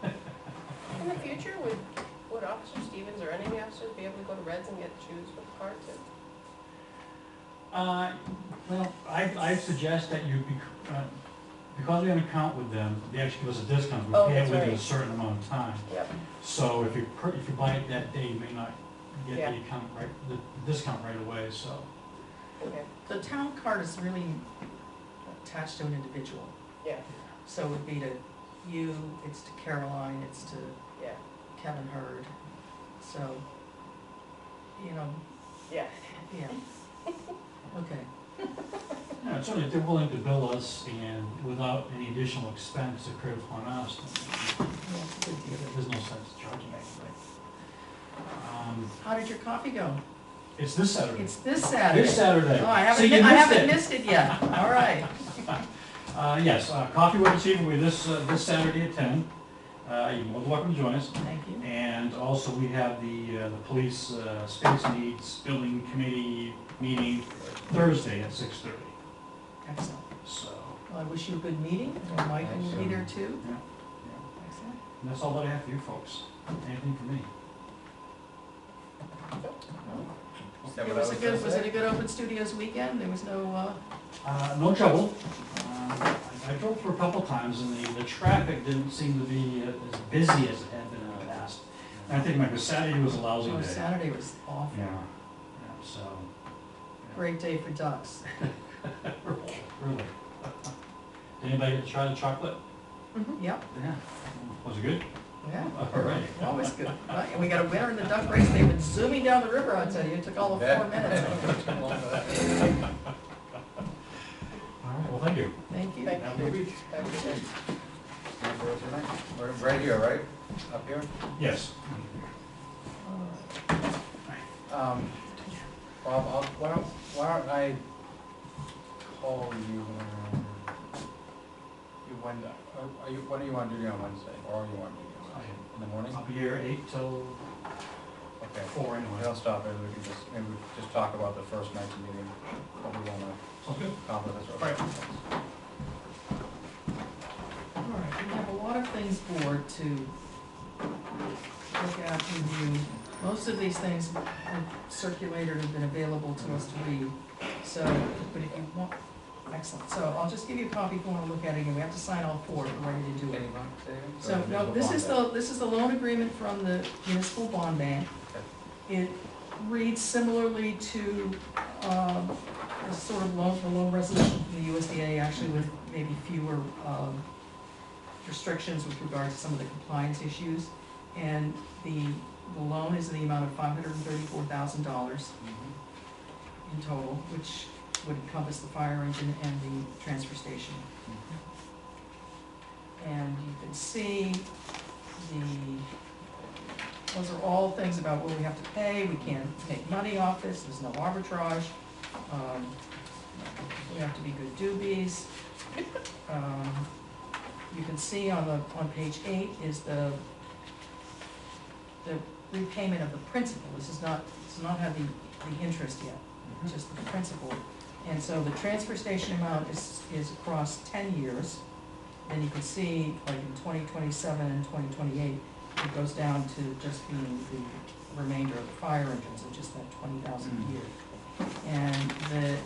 then. In the future, would, would Officer Stevens or any of the officers be able to go to Reds and get shoes with the card too? Uh, well, I, I suggest that you, bec- uh, because we have an account with them, they actually give us a discount, we Oh, pay it that's within a right. certain amount of time. Yep. So if you, per- if you buy it that day, you may not get Yeah. the account right, the discount right away, so. Okay, The town card is really attached to an individual, yeah, so it would be to you, it's to Caroline, it's to yeah, Kevin Hurd, so, you know, yeah. yeah. Okay, Yeah, it's only if they're willing to bill us and without any additional expense occurred upon us, then yeah, it's a good deal. there's no sense charging anybody. Um, How did your coffee go? It's this Saturday. It's this Saturday. This Saturday. Oh, I See, haven't, you I missed haven't it. missed it yet, all right. Uh, yes, uh, coffee with the chief will be this, uh, this Saturday at ten. Uh, you're more than welcome to join us. Thank you. And also, we have the, uh, the police, uh, space needs building committee meeting Thursday at six thirty, Excellent. so. Well, I wish you a good meeting, and Michael will be there too. Yeah. Excellent. And that's all that I have for you folks. Anything for me? Is that It what I was a good, gonna was it a good open studios weekend? There was no, uh, Uh, no trouble. Um, I I drove through a couple times and the, the traffic didn't seem to be as busy as it had been in the past. And I think maybe Saturday was a lousy oh, day. Saturday was awful. Yeah, yeah, so. yeah. Great day for ducks. Really? Anybody get to try the chocolate? Mm-hmm, yep, Yeah. Was it good? yeah. All right. Always good. Right, And we got a winner in the duck race. They went zooming down the river, I tell you. It took all of Yeah. four minutes. Uh, All right, well, thank you. Thank you. Thank Have a good. Have a good day. We're right here, right? Up here? Yes. Um, Bob, I'll, why don't, why don't I call you, um, you when, are are you, what do you wanna do on Wednesday, or you want to do on Wednesday? In the morning? I'll be here eight till Okay. four anyway. I'll stop it, we can just, maybe we just talk about the first night's meeting, what we wanna Sounds good. accomplish. or- Right. All right, we have a lot of things, board, to look at, and review. Most of these things have circulated and been available to us to read. So, but if you want, excellent. So I'll just give you a copy if you want to look at it again. We have to sign all four if we're ready to do it. Any bond savings? So, no, this is the, this is the loan agreement from the municipal bond bank. It reads similarly to, um, a sort of loan, the loan resolution from the USDA, actually with maybe fewer, um, restrictions with regard to some of the compliance issues. And the, the loan is in the amount of five hundred and thirty-four thousand dollars in total, which would encompass the fire engine and the transfer station. And you can see the, those are all things about what we have to pay, we can't make money off this, there's no arbitrage. Um, We have to be good doobies. Um, You can see on the, on page eight is the, the repayment of the principal, this is not, does not have the, the interest yet just the principal. And so the transfer station amount is, is across ten years. Then you can see, like in twenty twenty-seven and twenty twenty-eight, it goes down to just being the remainder of the fire engines, which is that twenty thousand a year. And the,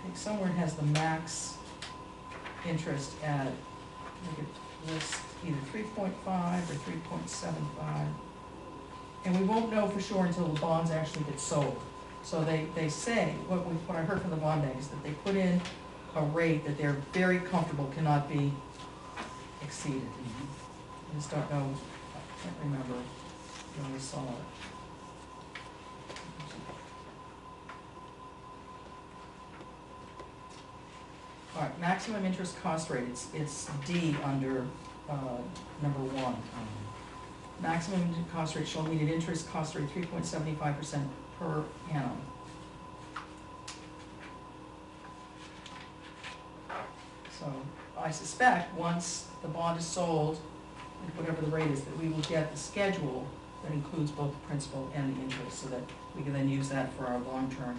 I think somewhere it has the max interest at, it lists either three point five or three point seven five. And we won't know for sure until the bonds actually get sold. So they, they say, what we, what I heard from the bond bank is that they put in a rate that they're very comfortable cannot be exceeded. Mm-hmm. I just don't know, I can't remember when we saw it. All right, maximum interest cost rate, it's, it's D under, uh, number one. Maximum interest cost rate shall mean an interest cost rate three point seventy-five percent per annum. So I suspect, once the bond is sold, whatever the rate is, that we will get the schedule that includes both the principal and the interest, so that we can then use that for our long-term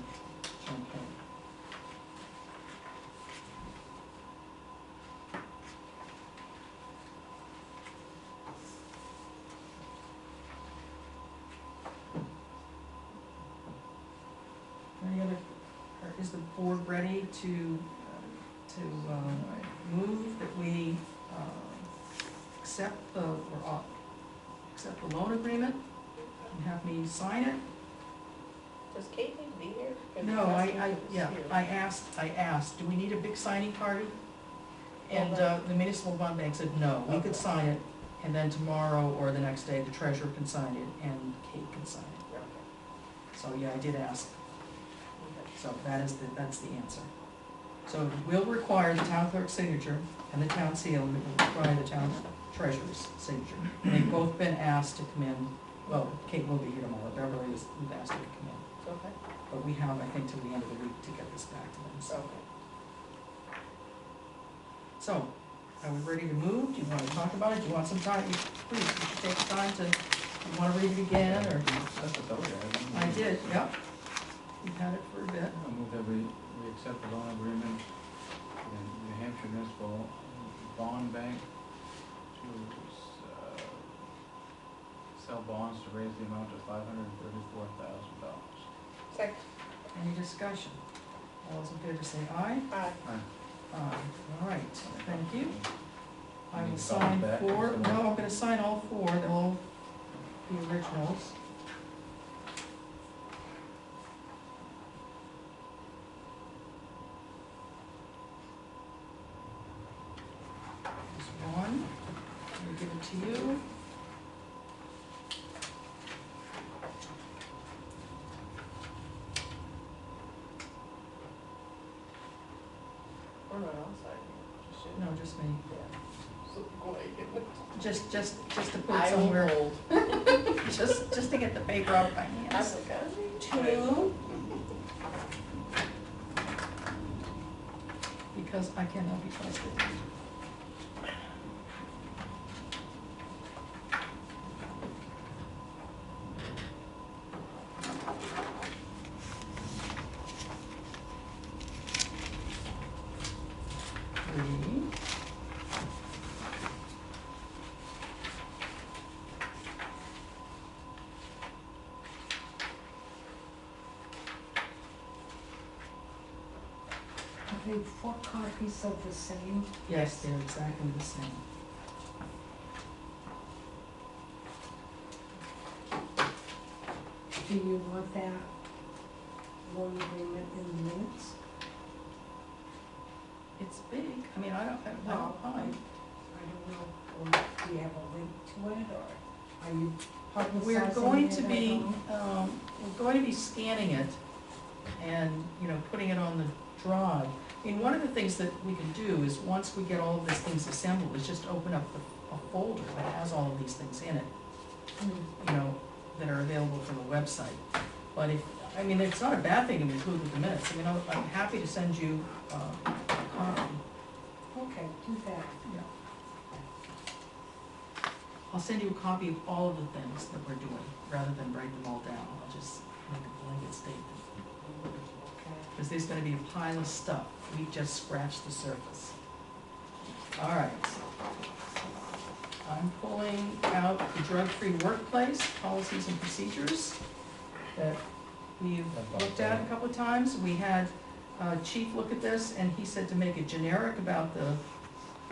term payment. Any other, or is the board ready to, uh, to, um, move that we, uh, accept the, or, uh, accept the loan agreement and have me sign it? Does Kate need to be here? No, I, last I, week yeah, here. I asked, I asked, do we need a big signing party? And, uh, the municipal bond bank said, no, we could sign it, and then tomorrow or the next day, the treasurer can sign it and Kate can sign it. Okay. So, yeah, I did ask. So that is the, that's the answer. So it will require the town clerk's signature and the town seal, and it will require the town treasurer's signature. And they've both been asked to come in, well, Kate will be here tomorrow, Beverly was, we've asked her to come in. Okay, But we have, I think, till the end of the week to get this back to them, so. okay. So, are we ready to move? Do you wanna talk about it? Do you want some time? You- Please, you should take time to, you wanna read it again, or? That's what those are. I did, yep. We've had it for a bit. I move that we, we accept the loan agreement in New Hampshire Municipal Bond Bank to, uh, sell bonds to raise the amount to five hundred and thirty-four thousand dollars. Second. Any discussion? All those in favor say aye. Aye. Aye. All right, thank you. I will sign copy four, no. I'm gonna sign all four, they'll all be originals. There's one, I'm gonna give it to you. We're not signing, just you. No, just me. So quiet. Just, just, just to put I will somewhere, hold. just, just to get the paper out of my hands. like, I need Two. Because I cannot be trusted. Three. Are they four copies the same? Yes, they're exactly the same. Do you want that loan agreement in the minutes? It's big, I mean, I don't, I Well, don't mind. I don't know, or do you have a link to it, or are you publicizing We're going to at be, home? um, we're going to be scanning it and, you know, putting it on the drive. I mean, one of the things that we can do is, once we get all of these things assembled, is just open up the- a folder that has all of these things in it, Hmm. you know, that are available from the website. But if, I mean, it's not a bad thing to include with the minutes, I mean, I'm I'm happy to send you uh, a copy. Okay, do that. Yeah. I'll send you a copy of all of the things that we're doing, rather than write them all down, I'll just make a blanket statement. Okay. Because there's gonna be a pile of stuff, we just scratched the surface. All right. I'm pulling out the drug-free workplace policies and procedures that we've looked at a couple of times. We had uh, Chief look at this, and he said to make it generic about the,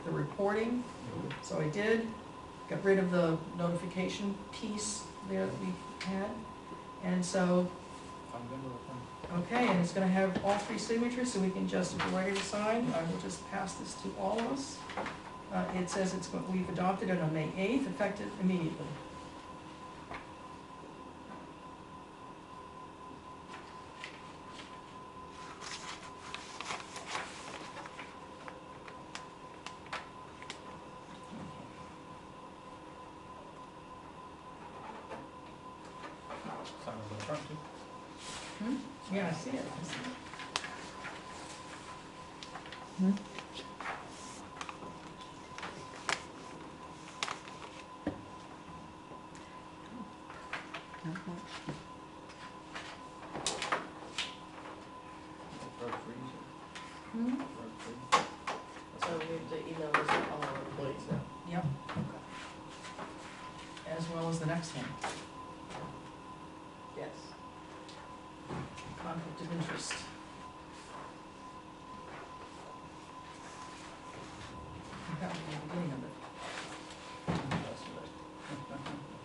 the reporting. So I did, got rid of the notification piece there that we had. And so, okay, and it's gonna have all three signatures, so we can just, if ready to sign, I will just pass this to all of us. Uh, it says it's, we've adopted it on May eighth, effective immediately. Sign on the front too. Hmm? Yeah, I see it, I see it. No, no. Drug free, Hmm? drug free. So we have to email this to all our employees now. Yep. As well as the next one, Yes. conflict of interest. That would be the beginning of it. That's right.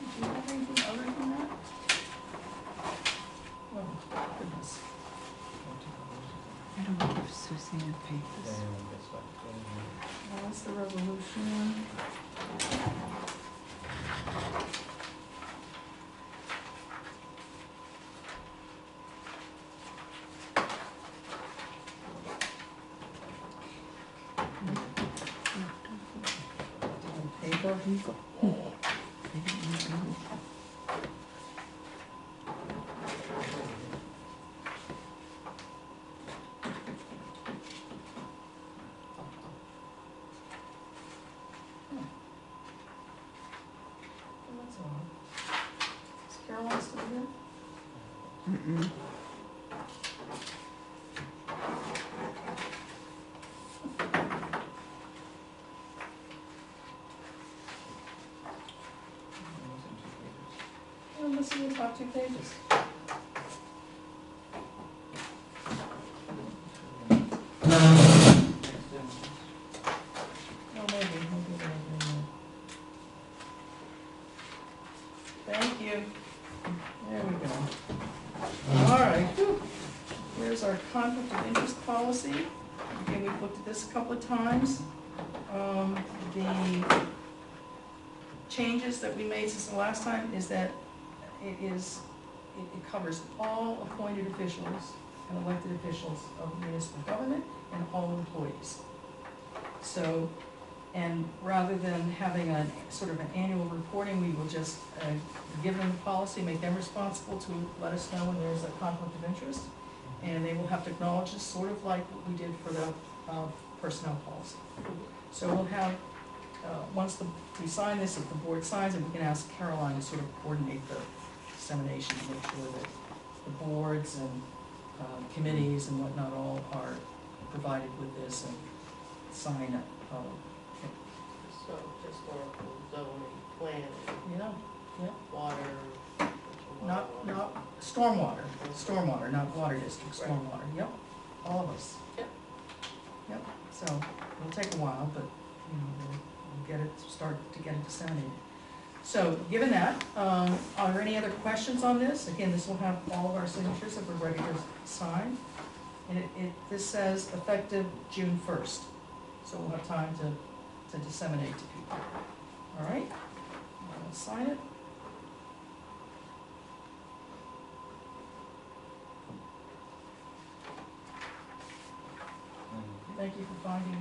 Did you have anything other than that? Oh, goodness. I don't know if Suzanne paid Yeah, this. yeah, that's fine. Well, That's the resolution. On paper. They didn't need me. Oh, That's all. Is Caroline still here? Mm-mm. Top two pages. No, maybe, maybe. Thank you. There we go. All right. Here's our conflict of interest policy. Again, we've looked at this a couple of times. Um, the changes that we made since the last time is that it is, it it covers all appointed officials and elected officials of municipal government and all employees. So, and rather than having a sort of an annual reporting, we will just uh, give them the policy, make them responsible to let us know when there's a conflict of interest. And they will have to acknowledge this, sort of like what we did for the uh, personnel policy. So we'll have, uh, once the, we sign this, if the board signs it, we can ask Caroline to sort of coordinate the dissemination, to make sure that the boards and uh, committees and whatnot all are provided with this and sign it. uh, So just local zoning, planning, Yeah, water. not, not, stormwater, stormwater, not water district, stormwater, yep, all of us. Yep. Yep, so it'll take a while, but, you know, we'll, we'll get it, start to get it disseminated. So, given that, um, are there any other questions on this? Again, this will have all of our signatures if we're ready to sign. And it, it, this says effective June first, so we'll have time to, to disseminate to people. All right? I'll sign it. Thank you for finding me.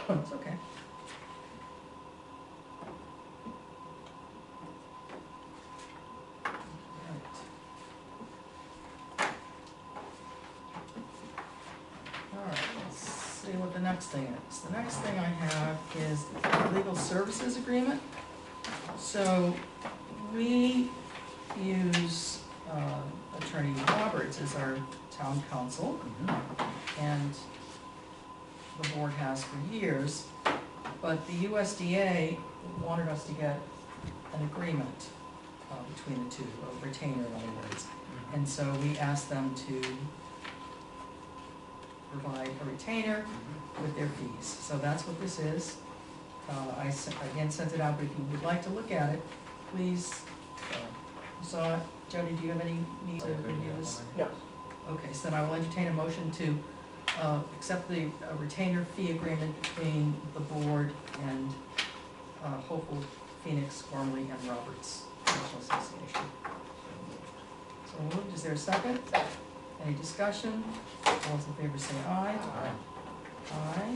It's okay. All right, let's see what the next thing is. The next thing I have is the legal services agreement. So we use uh, Attorney Roberts as our town counsel, and the board has for years. But the USDA wanted us to get an agreement uh, between the two, a retainer in other words. And so we asked them to provide a retainer with their fees. So that's what this is. Uh, I again sent it out, but if you would like to look at it, please, uh, you saw it. Jody, do you have any need to review this? Yeah. Okay, so then I will entertain a motion to uh, accept the uh, retainer fee agreement between the board and uh, Hoefle Phoenix, Gormley, and Roberts National Association. So moved, is there a second? Any discussion? All those in favor say aye. Aye.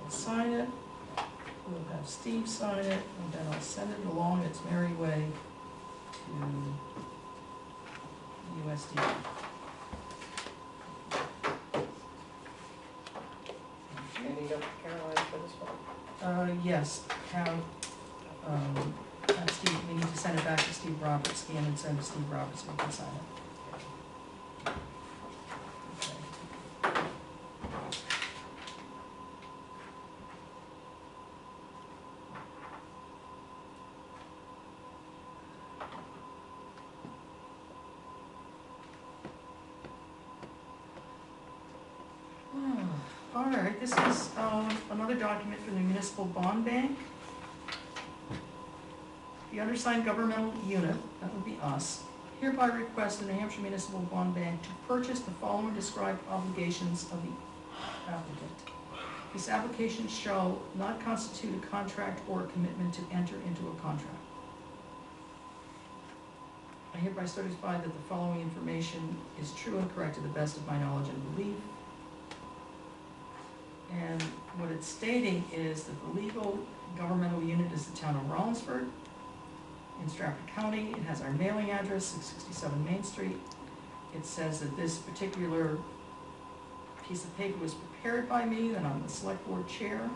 We'll sign it. We'll have Steve sign it, and then I'll send it along its merry way to USDA. Handing up to Caroline for this one. Uh, yes, have, um, have Steve, we need to send it back to Steve Roberts, scan and send it to Steve Roberts, so we can sign it. Okay. All right, this is, um, another document from the Municipal Bond Bank. The undersigned governmental unit, that would be us, hereby request the New Hampshire Municipal Bond Bank to purchase the following described obligations of the applicant. This application shall not constitute a contract or a commitment to enter into a contract. I hereby certify that the following information is true and correct to the best of my knowledge and belief. And what it's stating is that the legal governmental unit is the town of Rollinsford in Strafford County. It has our mailing address, 667 Main Street. It says that this particular piece of paper was prepared by me, that I'm the select board chair.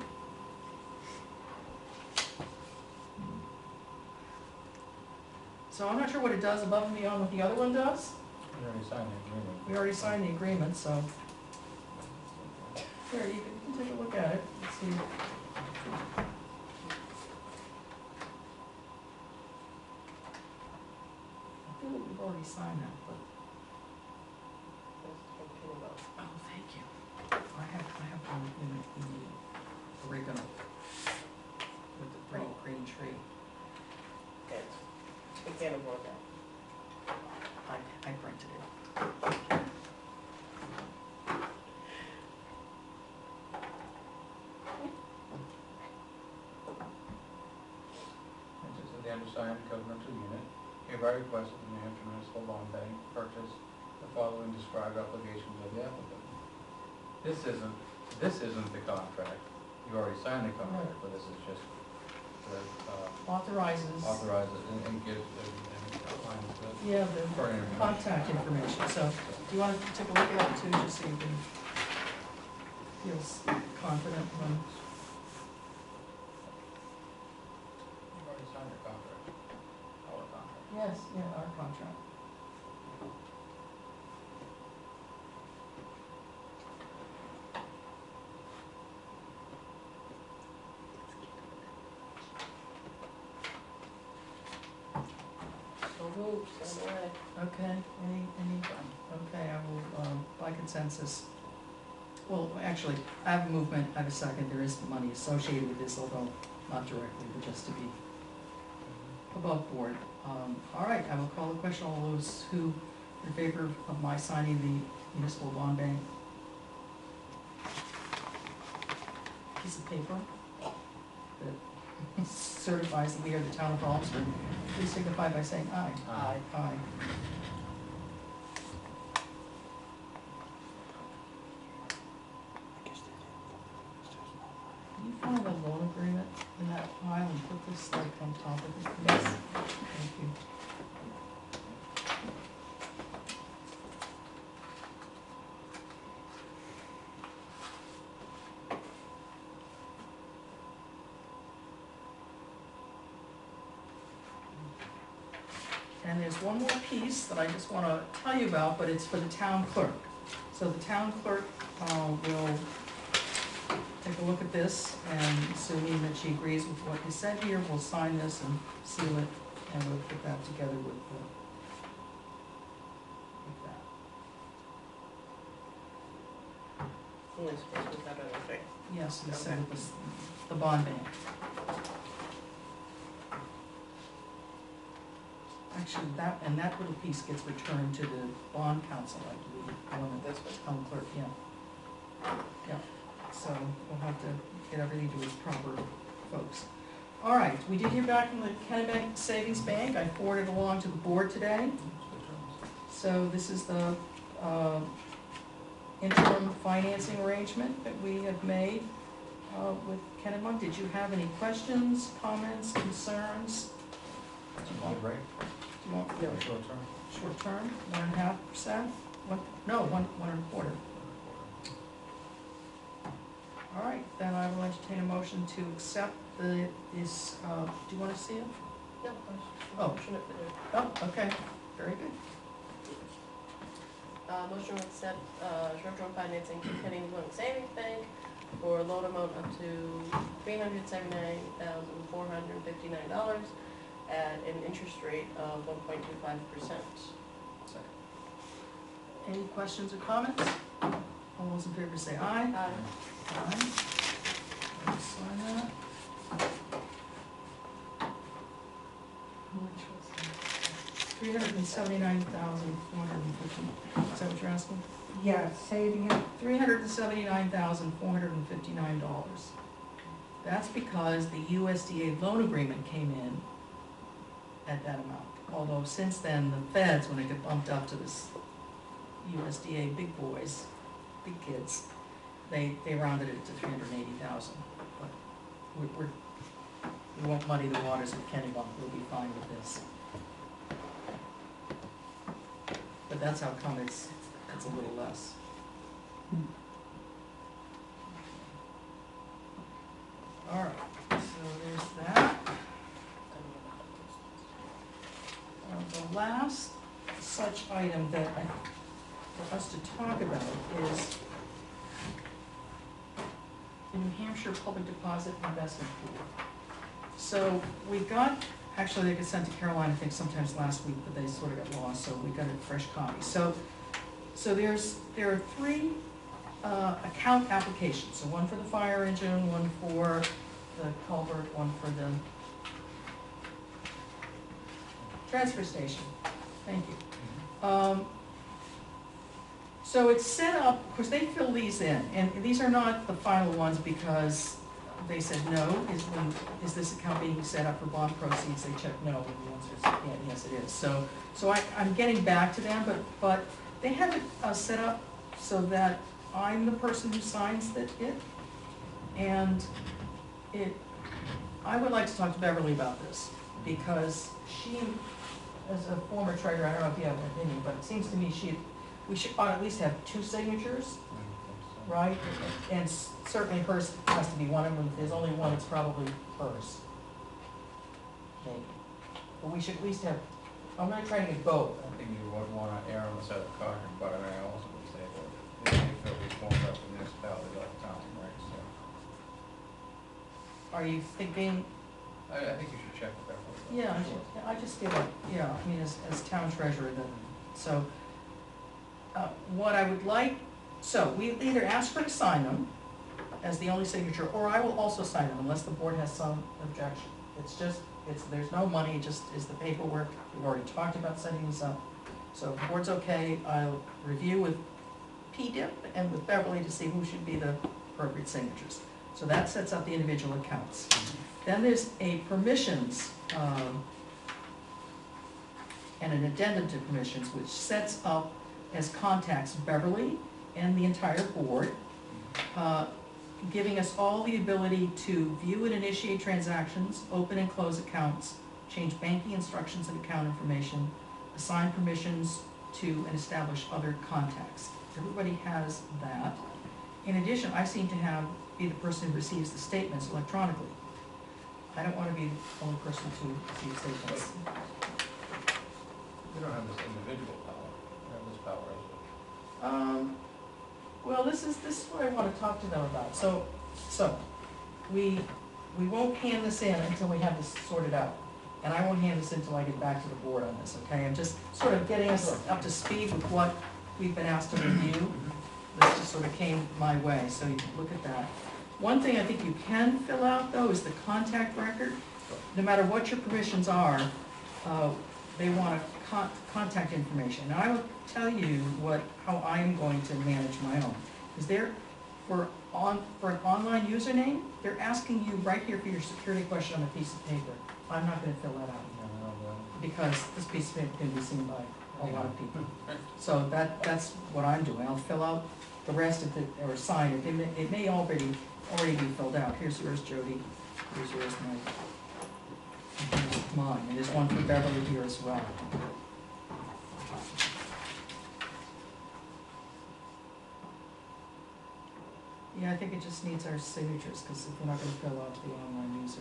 So I'm not sure what it does above and beyond what the other one does. We already signed the agreement. We already signed the agreement, so. Here, you can can take a look at it, and see. I feel like we've already signed that, but, That's oh, thank you. I have, I have one in, in the with the pretty green tree. Yes, we can't afford that. I, I printed it. And the governmental unit, hereby requested the New Hampshire Municipal Bond Bank purchase the following described obligations of the applicant. This isn't, this isn't the contract, you already signed the contract, but this is just to uh, Authorizes, authorize it and- and give, and and outlines the yeah, the further contact information, so, do you wanna take a look at it too, just so you can feel s- confident when, You've already signed the contract, our contract. yes, Okay, any, any, okay, I will, um, by consensus, well, actually, I have a movement, I have a second, there is money associated with this, although not directly, but just to be above board. Um, all right, I will call the question, all those who are in favor of my signing the municipal bond bank piece of paper that certifies that we are the town of Rollinsford, please signify by saying aye. Aye. Aye. Can you find the loan agreement in that file and put this like on top of it? Yes. Thank you. And there's one more piece that I just wanna tell you about, but it's for the town clerk. So the town clerk, uh, will take a look at this, and assuming that she agrees with what is said here, we'll sign this and seal it, and we'll put that together with the, with that. Supposed to have right? Yes, we said it the bond bank. Actually, that, and that little piece gets returned to the bond counsel, I believe, the one. town clerk, yeah. Yeah, so we'll have to get everything to its proper folks. All right, we did hear back from the Kennebunk Savings Bank, I forwarded along to the board today. So this is the uh, interim financing arrangement that we have made uh, with Kennebunk. Did you have any questions, comments, concerns? Do you want, One break, do you want, yeah, short term. short term, one and a half percent? One, no, one, one and a quarter. All right, then I will entertain a motion to accept the, this, uh, do you want to see it? No, Oh. motion to, Oh, okay, very good. uh, motion to accept, uh, short-term financing from Kennebunk Savings Bank for a loan amount up to three hundred seventy-nine thousand, four hundred and fifty-nine dollars at an interest rate of one point two five percent. Any questions or comments? All those in favor say aye. Uh, Aye. I'll Sign that. Three hundred and seventy-nine thousand, four hundred and fifty, is that what you're asking? Yeah, say it again. Three hundred and seventy-nine thousand, four hundred and fifty-nine dollars. That's because the USDA loan agreement came in at that amount. Although since then, the feds, when it got bumped up to this USDA big boys, big kids, they, they rounded it to three hundred and eighty thousand. But we're, we're, we won't muddy the waters with Kennebunk, we'll be fine with this. But that's how come it's, it's a little less. Hmm. All right, so there's that. All last such item that I, for us to talk about is the New Hampshire Public Deposit Investment Pool. So we got, actually, they got sent to Caroline, I think sometimes last week, but they sort of got lost, so we got a fresh copy. So, so there's, there are three uh, account applications, so one for the fire engine, one for the culvert, one for the transfer station. Thank you. Um, So it's set up, of course, they fill these in, and these are not the final ones because they said no. Is, this account being set up for bond proceeds? They checked no, and the answer is yeah, yes, it is. So, so I, I'm getting back to them, but, but they have it uh, set up so that I'm the person who signs that it. And it, I would like to talk to Beverly about this, because she, as a former treasurer, I don't know if you have an opinion, but it seems to me she, we should ought at least have two signatures, right? And s- certainly hers has to be one of them, if there's only one, it's probably hers. Maybe. But we should at least have, I'm gonna try to get both. I think you would wanna err on the side of caution, but I mean, I also would say that if you feel these forms up in municipality like town, right, so. Are you thinking, I, I think you should check with Beverly. Yeah, I ju- I just feel like, yeah, I mean, as, as town treasurer, then, so. Uh, what I would like, so we either ask her to sign them as the only signature, or I will also sign them unless the board has some objection. It's just, it's, there's no money, it just is the paperwork, we've already talked about setting this up. So if the board's okay, I'll review with P-DIP and with Beverly to see who should be the appropriate signatures. So that sets up the individual accounts. Then there's a permissions, um, and an addendum to permissions, which sets up as contacts Beverly and the entire board, uh, giving us all the ability to view and initiate transactions, open and close accounts, change banking instructions and account information, assign permissions to and establish other contacts. Everybody has that. In addition, I seem to have, be the person who receives the statements electronically. I don't wanna be the only person to receive statements. We don't have this individual power, we have this power as Um, well, this is, this is what I wanna talk to them about, so, so, we, we won't hand this in until we have this sorted out. And I won't hand this in until I get back to the board on this, okay? I'm just sort of getting us up to speed with what we've been asked to review. This just sort of came my way, so you can look at that. One thing I think you can fill out, though, is the contact record. No matter what your permissions are, uh, they want a con- contact information. And I will tell you what, how I am going to manage my own. Is there, for on, for an online username, they're asking you right here for your security question on a piece of paper. I'm not gonna fill that out, because this piece of paper can be seen by a lot of people. So that, that's what I'm doing, I'll fill out the rest of it, or sign it, it may, it may already, already be filled out. Here's yours, Jody, here's yours, Mike. And here's Mine, and there's one for Beverly here as well. Yeah, I think it just needs our signatures, because if we're not gonna fill out the online user.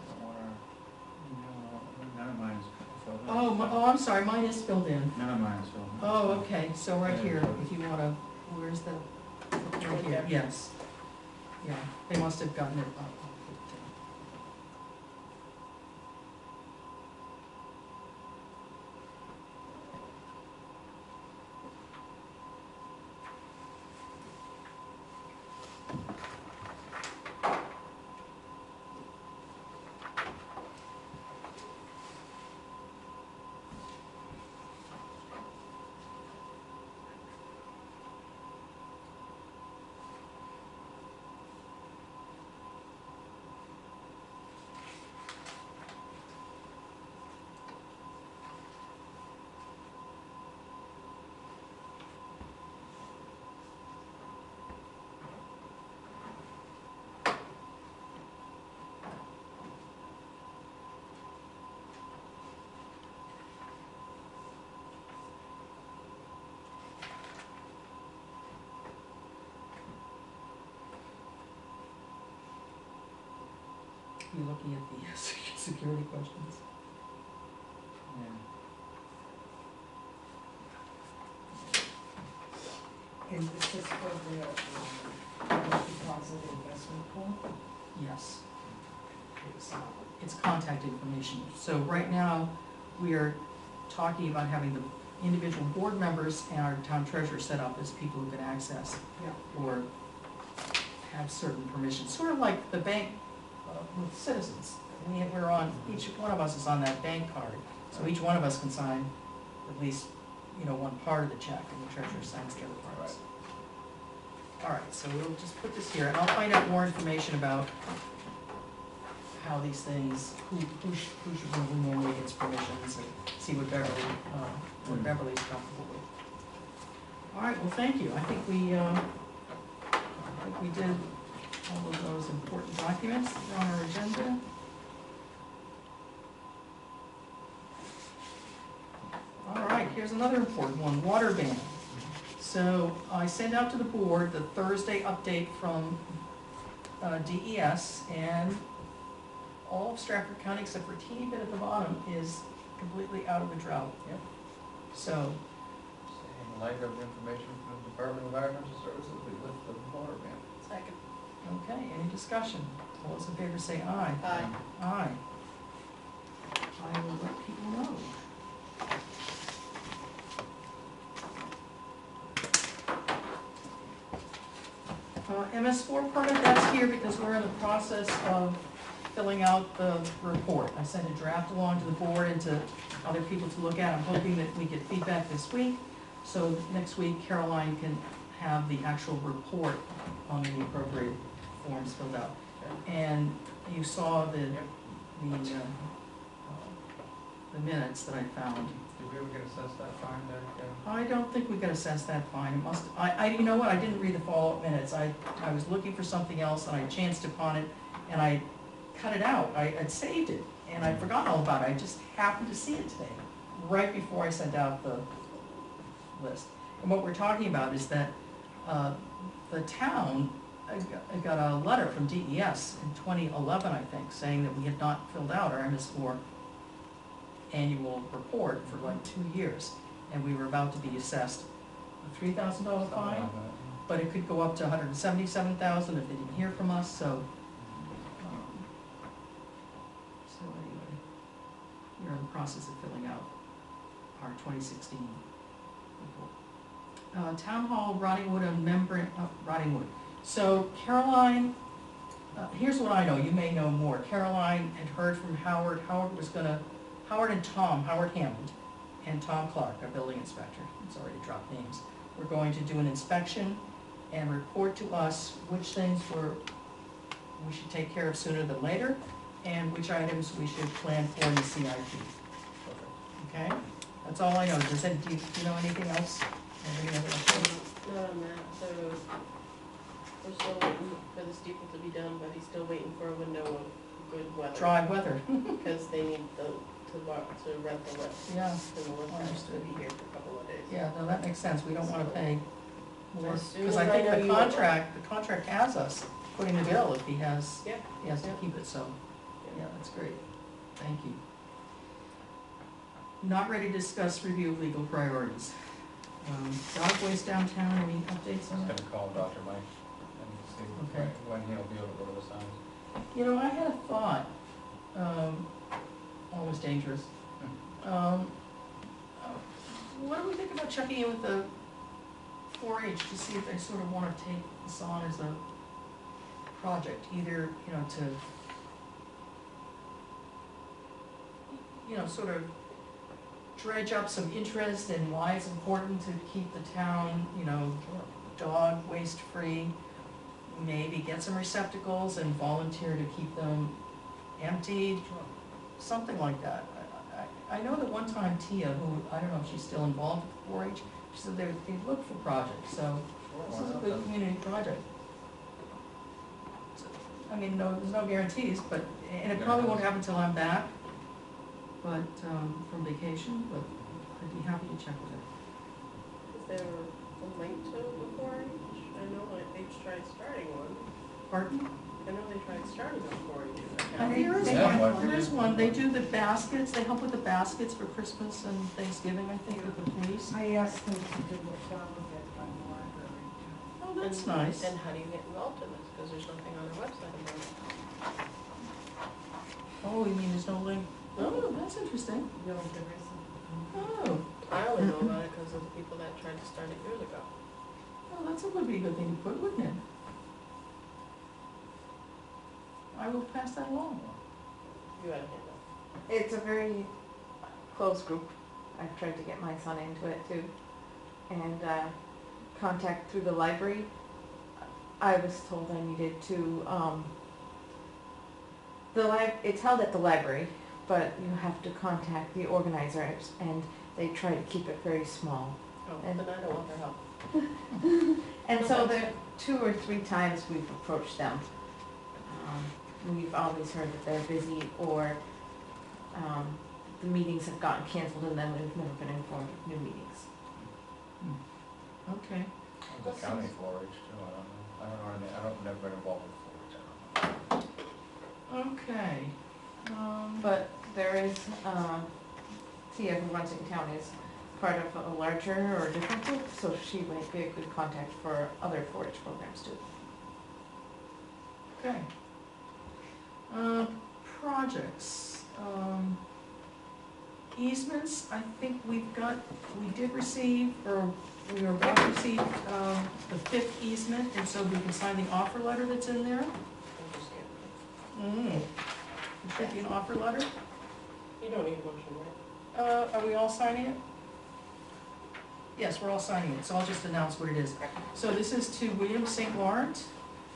I don't wanna, no, none of mine's filled in. Oh, I'm sorry, mine is filled in. None of mine's filled in. Oh, okay, so right here, if you wanna, where's the, right here, yes. Yeah, they must have gotten it up. Be looking at the security questions. And this is for the, um, deposit investment pool? Yes. It's, It's contact information. So right now, we are talking about having the individual board members and our town treasurer set up as people who can access Yeah. or have certain permissions, sort of like the bank with citizens. We, we're on, each one of us is on that bank card, so each one of us can sign at least, you know, one part of the check, and the treasurer signs the other parts. All right, so we'll just put this here, and I'll find out more information about how these things, who, who sh- who should, who normally gets permissions, and see what Beverly, uh, what Beverly's comfortable with. All right, well, thank you, I think we, um, I think we did all of those important documents that are on our agenda. All right, here's another important one, water ban. So I sent out to the board the Thursday update from uh, DES, and all of Strafford County, except for a teeny bit at the bottom, is completely out of the drought. Yep. So, In light of information from the Department of Environmental Services, we lift the water ban. Second. Okay, any discussion? All those in favor say aye. Aye. Aye. I will let people know. Uh, MS four permit, that's here because we're in the process of filling out the report. I sent a draft along to the board and to other people to look at. I'm hoping that we get feedback this week. So next week Caroline can have the actual report on the appropriate forms filled out. And you saw the, the, uh, uh, the minutes that I found. Did we ever get assessed that fine there, Kevin? I don't think we could assess that fine, it must, I, I, you know what, I didn't read the follow-up minutes, I, I was looking for something else and I chanced upon it, and I cut it out, I had saved it, and I forgot all about it, I just happened to see it today, right before I sent out the list. And what we're talking about is that, uh, the town, I got, I got a letter from DES in twenty eleven, I think, saying that we had not filled out our MS four annual report for like two years, and we were about to be assessed a three thousand dollar fine, but it could go up to hundred and seventy-seven thousand if they didn't hear from us, so. um, So anyway, we're in the process of filling out our twenty sixteen report. Uh, Town Hall, Rottingwood, and membrane, uh, Rottingwood. So Caroline, uh, here's what I know, you may know more. Caroline had heard from Howard, Howard was gonna, Howard and Tom, Howard Hammond, and Tom Clark, our building inspector, he's already dropped names, we're going to do an inspection and report to us which things were, we should take care of sooner than later, and which items we should plan for in the CIP, okay? That's all I know, does that, do you, do you know anything else? Any other updates? Not on that, so we're still waiting for the steeple to be done, but he's still waiting for a window of good weather. Dry weather, Because they need the, to, wa- to rent the lift. yeah, And the lift has to be here for a couple of days. yeah, no, that makes sense, we don't wanna pay more, As soon because as I I think know the you- contract, the contract has us putting the bill if he has, Yeah. he has to Yeah. keep it, so, yeah, that's great, thank you. Not ready to discuss review of legal priorities. Um, dog waste downtown, any updates on that? Just gonna call Dr. Mike and see Okay. when he'll be able to go to the signs. You know, I had a thought, um, always dangerous. Um, uh, what do we think about checking in with the four H to see if they sort of wanna take this on as a project, either, you know, to, you know, sort of dredge up some interest in why it's important to keep the town, you know, dog waste free maybe get some receptacles and volunteer to keep them emptied, something like that. I, I, I know that one time Tia, who, I don't know if she's still involved with four H, she said they, they look for projects, so this is a good community project. So, I mean, no, there's no guarantees, but, and it probably won't happen until I'm back, but, um, from vacation, but I'd be happy to check with her. Is there a link to the four H? I know like they've tried starting one. Pardon? I know they tried starting a four H in Uh, There is Yeah, one, there is one, they do the baskets, they help with the baskets for Christmas and Thanksgiving, I think, with the police. I asked them to do a job of it on the library. Oh, that's And- nice. And how do you get involved in this? Because there's nothing on our website about it. Oh, you mean there's no link? Oh, that's interesting. No, there isn't. Oh, I only know about it because of the people that tried to start it years ago. Well, that's a would be a good thing to put, wouldn't it? I will pass that along. You had a hand up. It's a very close group. I've tried to get my son into it too. And uh, contact through the library. I was told I needed to, um, the li- it's held at the library, but you have to contact the organizers and they try to keep it very small. Oh, And- then I don't want their help. And so the two or three times we've approached them, um, we've always heard that they're busy or, um, the meetings have gotten canceled and then we've never been informed of new meetings. Okay. The county four H too, I don't know, I don't know, I don't, never been involved with four H, I don't know. Okay. Um, But there is, um, Tia who runs in town is part of a larger or different group, so she might be a good contact for other 4-H programs too. Okay. Uh, projects, um, easements, I think we've got, we did receive, or we are about to receive, um, the fifth easement, and so we can sign the offer letter that's in there. Just get- Mm. Should be an offer letter. You don't need a motion, right? Uh, are we all signing it? Yes, we're all signing it, so I'll just announce what it is. So this is to William St. Laurent.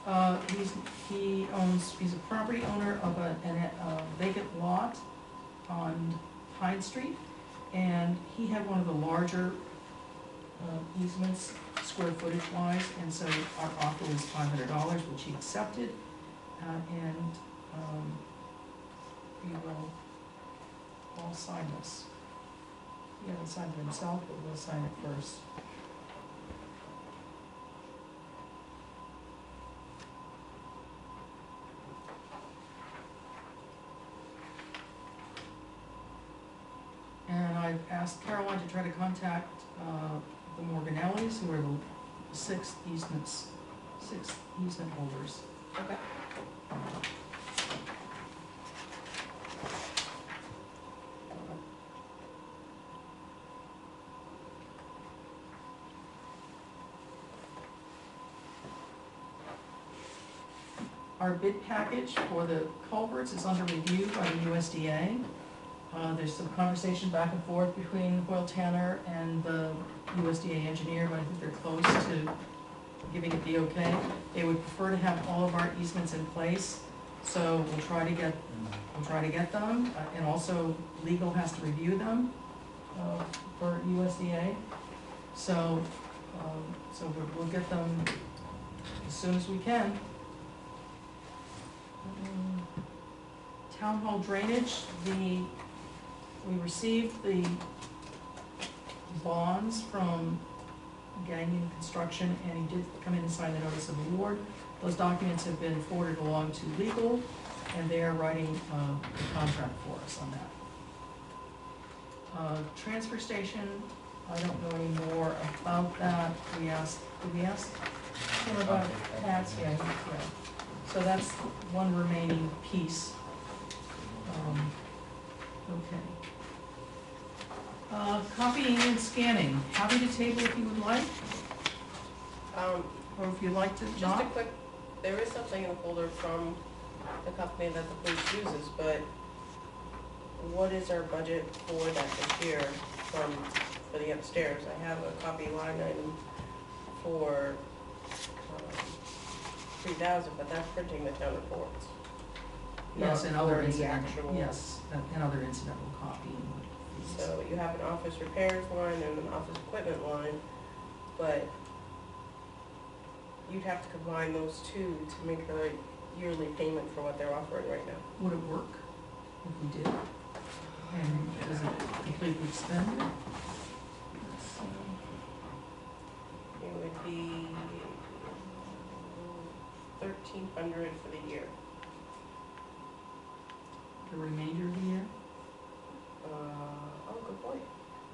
Uh, he's, he owns, he's a property owner of a, an, a vacant lot on Pine Street. And he had one of the larger, uh, easements, square footage wise, and so our offer was five hundred dollars, which he accepted. Uh, and, um, we will all sign this. He hasn't signed it himself, but we'll sign it first. And I've asked Caroline to try to contact, uh, the Morganellis, who are the sixth easements, six easement holders. Okay. Our bid package for the culverts is under review by the USDA. Uh, there's some conversation back and forth between Hoyle Tanner and the USDA engineer, but I think they're close to giving it the okay. They would prefer to have all of our easements in place, so we'll try to get, we'll try to get them. uh, And also, legal has to review them, uh, for USDA. So, um, so we'll, we'll get them as soon as we can. Town hall drainage, the, we received the bonds from Gagnon Construction, and he did come in and sign the notice of award. Those documents have been forwarded along to legal, and they are writing, uh, the contract for us on that. Uh, transfer station, I don't know any more about that, we asked, did we ask him about Pat's, yeah, he- yeah. So that's one remaining piece. Um, Okay. Uh, Copying and scanning, happy to table if you would like, Um, or if you'd like to just a not. quick, there is something in the folder from the company that the police uses, but what is our budget for that this year from, for the upstairs? I have a copy line item for, um, three thousand, but that's printing the town reports. Yes, and other for the incidental, actual- yes, and other incidental copying. So you have an office repairs line and an office equipment line, but you'd have to combine those two to make the yearly payment for what they're offering right now. Would it work if we did? And does it completely spend it? Let's. It would be thirteen hundred for the year. The remainder of the year? Uh, oh, good point.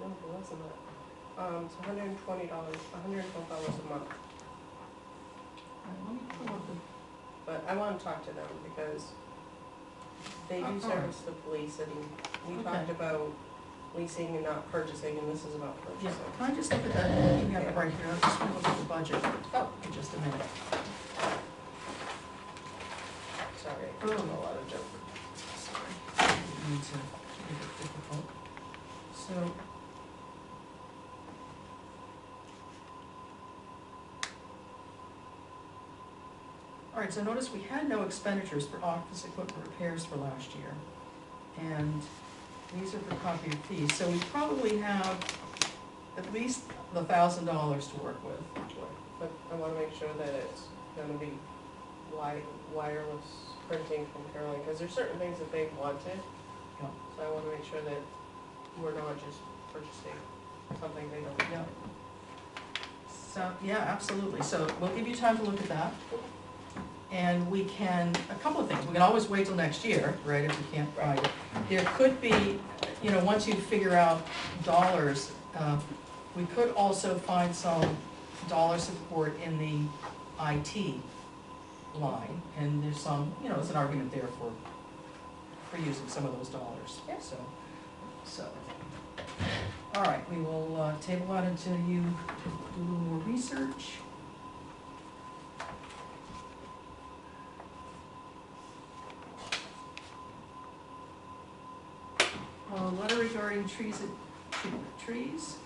No, it wasn't that. Um, it's hundred and twenty dollars, hundred and twelve dollars a month. All right, let me pull up the, But I wanna talk to them because they do all service the police and we Okay. talked about leasing and not purchasing and this is about yeah, purchasing. can I just look at that, you have it right here, I'm just gonna look at the budget Oh, for just a minute. sorry, I put a lot of junk. Sorry, I didn't mean to make it difficult. So. All right, so notice we had no expenditures for office equipment repairs for last year. And these are for copier fees, so we probably have at least the thousand dollars to work with. But I wanna make sure that it's gonna be wi- wireless printing from Caroline, cause there's certain things that they wanted. Yeah. So I wanna make sure that we're not just purchasing something they don't. Yeah. So, yeah, absolutely, so we'll give you time to look at that. And we can, a couple of things, we can always wait till next year, right, if we can't find it. There could be, you know, once you figure out dollars, uh, we could also find some dollar support in the IT line. And there's some, you know, there's an argument there for, for using some of those dollars, so, so. All right, we will uh, table that until you do a little more research. Uh, letter regarding trees at, trees,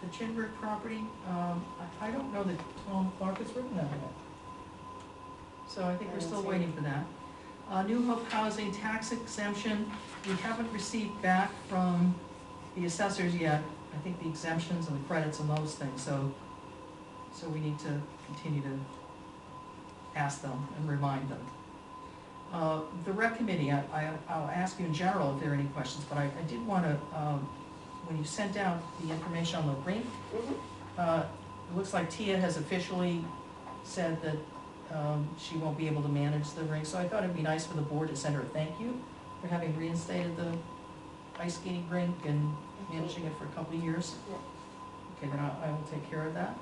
the Chinburg property, um, I, I don't know that Tom Clark has written that yet. So I think we're still waiting for that. Uh, New Hope Housing tax exemption, we haven't received back from the assessors yet, I think the exemptions and the credits and those things, so, so we need to continue to ask them and remind them. Uh, the rec committee, I, I, I'll ask you in general if there are any questions, but I, I did wanna, um, when you sent out the information on the rink, Mhm. uh, it looks like Tia has officially said that, um, she won't be able to manage the rink, so I thought it'd be nice for the board to send her a thank you for having reinstated the ice skating rink and managing it for a couple of years. Yeah. Okay, then I, I will take care of that.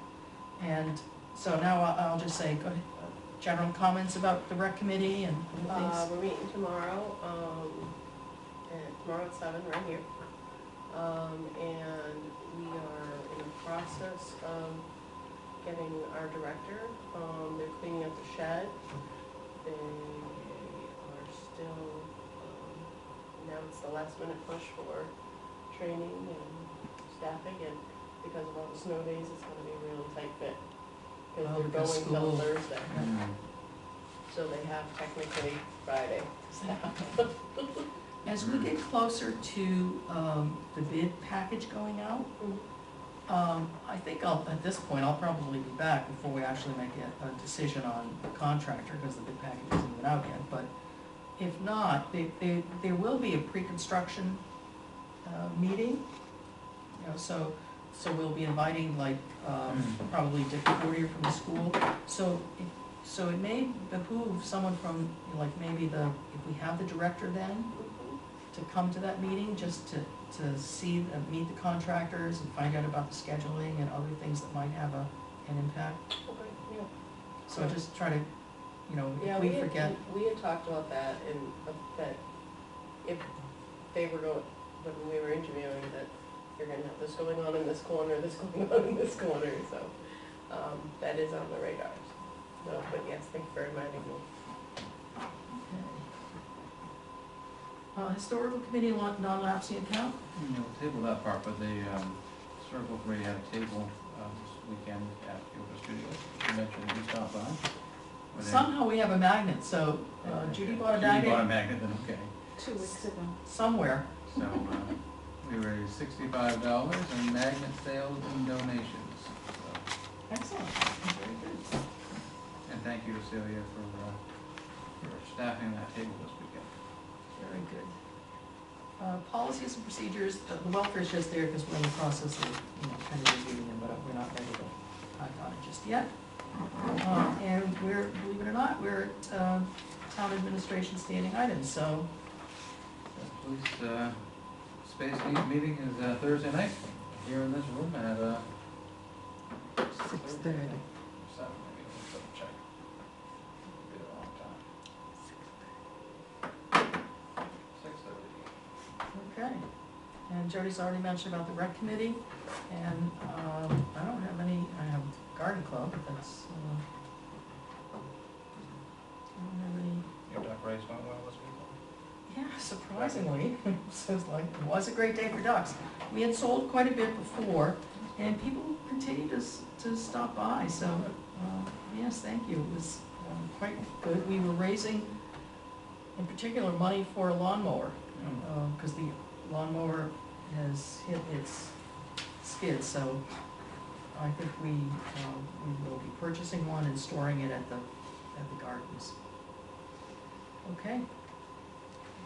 And so now I'll, I'll just say, go ahead, general comments about the rec committee and Uh, things. we're meeting tomorrow, um, and tomorrow at seven, right here. Um, and we are in the process of getting our director, um, they're cleaning up the shed. They are still, um, now it's the last minute push for training and staffing, and because of all the snow days, it's gonna be a really tight fit. Cause Oh, they're going till school. Thursday. Yeah. So they have technically Friday. As we get closer to, um, the bid package going out, um, I think I'll, at this point, I'll probably be back before we actually make a, a decision on the contractor, because the bid package isn't even out yet, but if not, there, there, there will be a pre-construction, uh, meeting. You know, so, so we'll be inviting like, um, probably Dick Fortier from the school, so it, so it may behoove someone from, like, maybe the, if we have the director then, to come to that meeting, just to, to see, uh, meet the contractors and find out about the scheduling and other things that might have a, an impact. Okay, yeah. So just try to, you know, Yeah, if we we had, forget, we had talked about that and uh, that if they were going, when we were interviewing, that you're gonna have this going on in this corner, this going on in this corner, so, um, that is on the radar. No, but yes, thank you for reminding me. uh, historical committee lo- non-lapsing account, You know, table that part, but the, um, Circle Committee had a table, uh, this weekend at Yoga Studios. You mentioned you stopped by. Were they- somehow we have a magnet, so, uh, Judy bought a Judy bought a magnet magnet, then, okay. Two weeks ago. somewhere. So, uh, we raised sixty-five dollars in magnet sales and donations. So, Excellent, very good. And thank you to Celia for, uh, for staffing that table this weekend. Very good. Uh, policies and procedures, the the welfare is just there because we're in the process of, you know, kind of reviewing them, but we're not ready to act on it just yet. Uh, and we're, believe it or not, we're at, uh, town administration standing items, so, Police, uh, space needs meeting is uh, Thursday night, here in this room at, uh. Six thirty. Seven, maybe, let's double check. Be a long time. Six thirty. okay. And Jody's already mentioned about the rec committee, and, um, I don't have any, I have garden club, but that's, uh, I don't have any Your duck race went well? Yeah, surprisingly, it's like, it was a great day for ducks. We had sold quite a bit before, and people continue to, to stop by, so, uh, yes, thank you, it was um, quite good. We were raising, in particular, money for a lawnmower, because the lawnmower has hit its skid, so I think we, um, we will be purchasing one and storing it at the, at the gardens. Okay.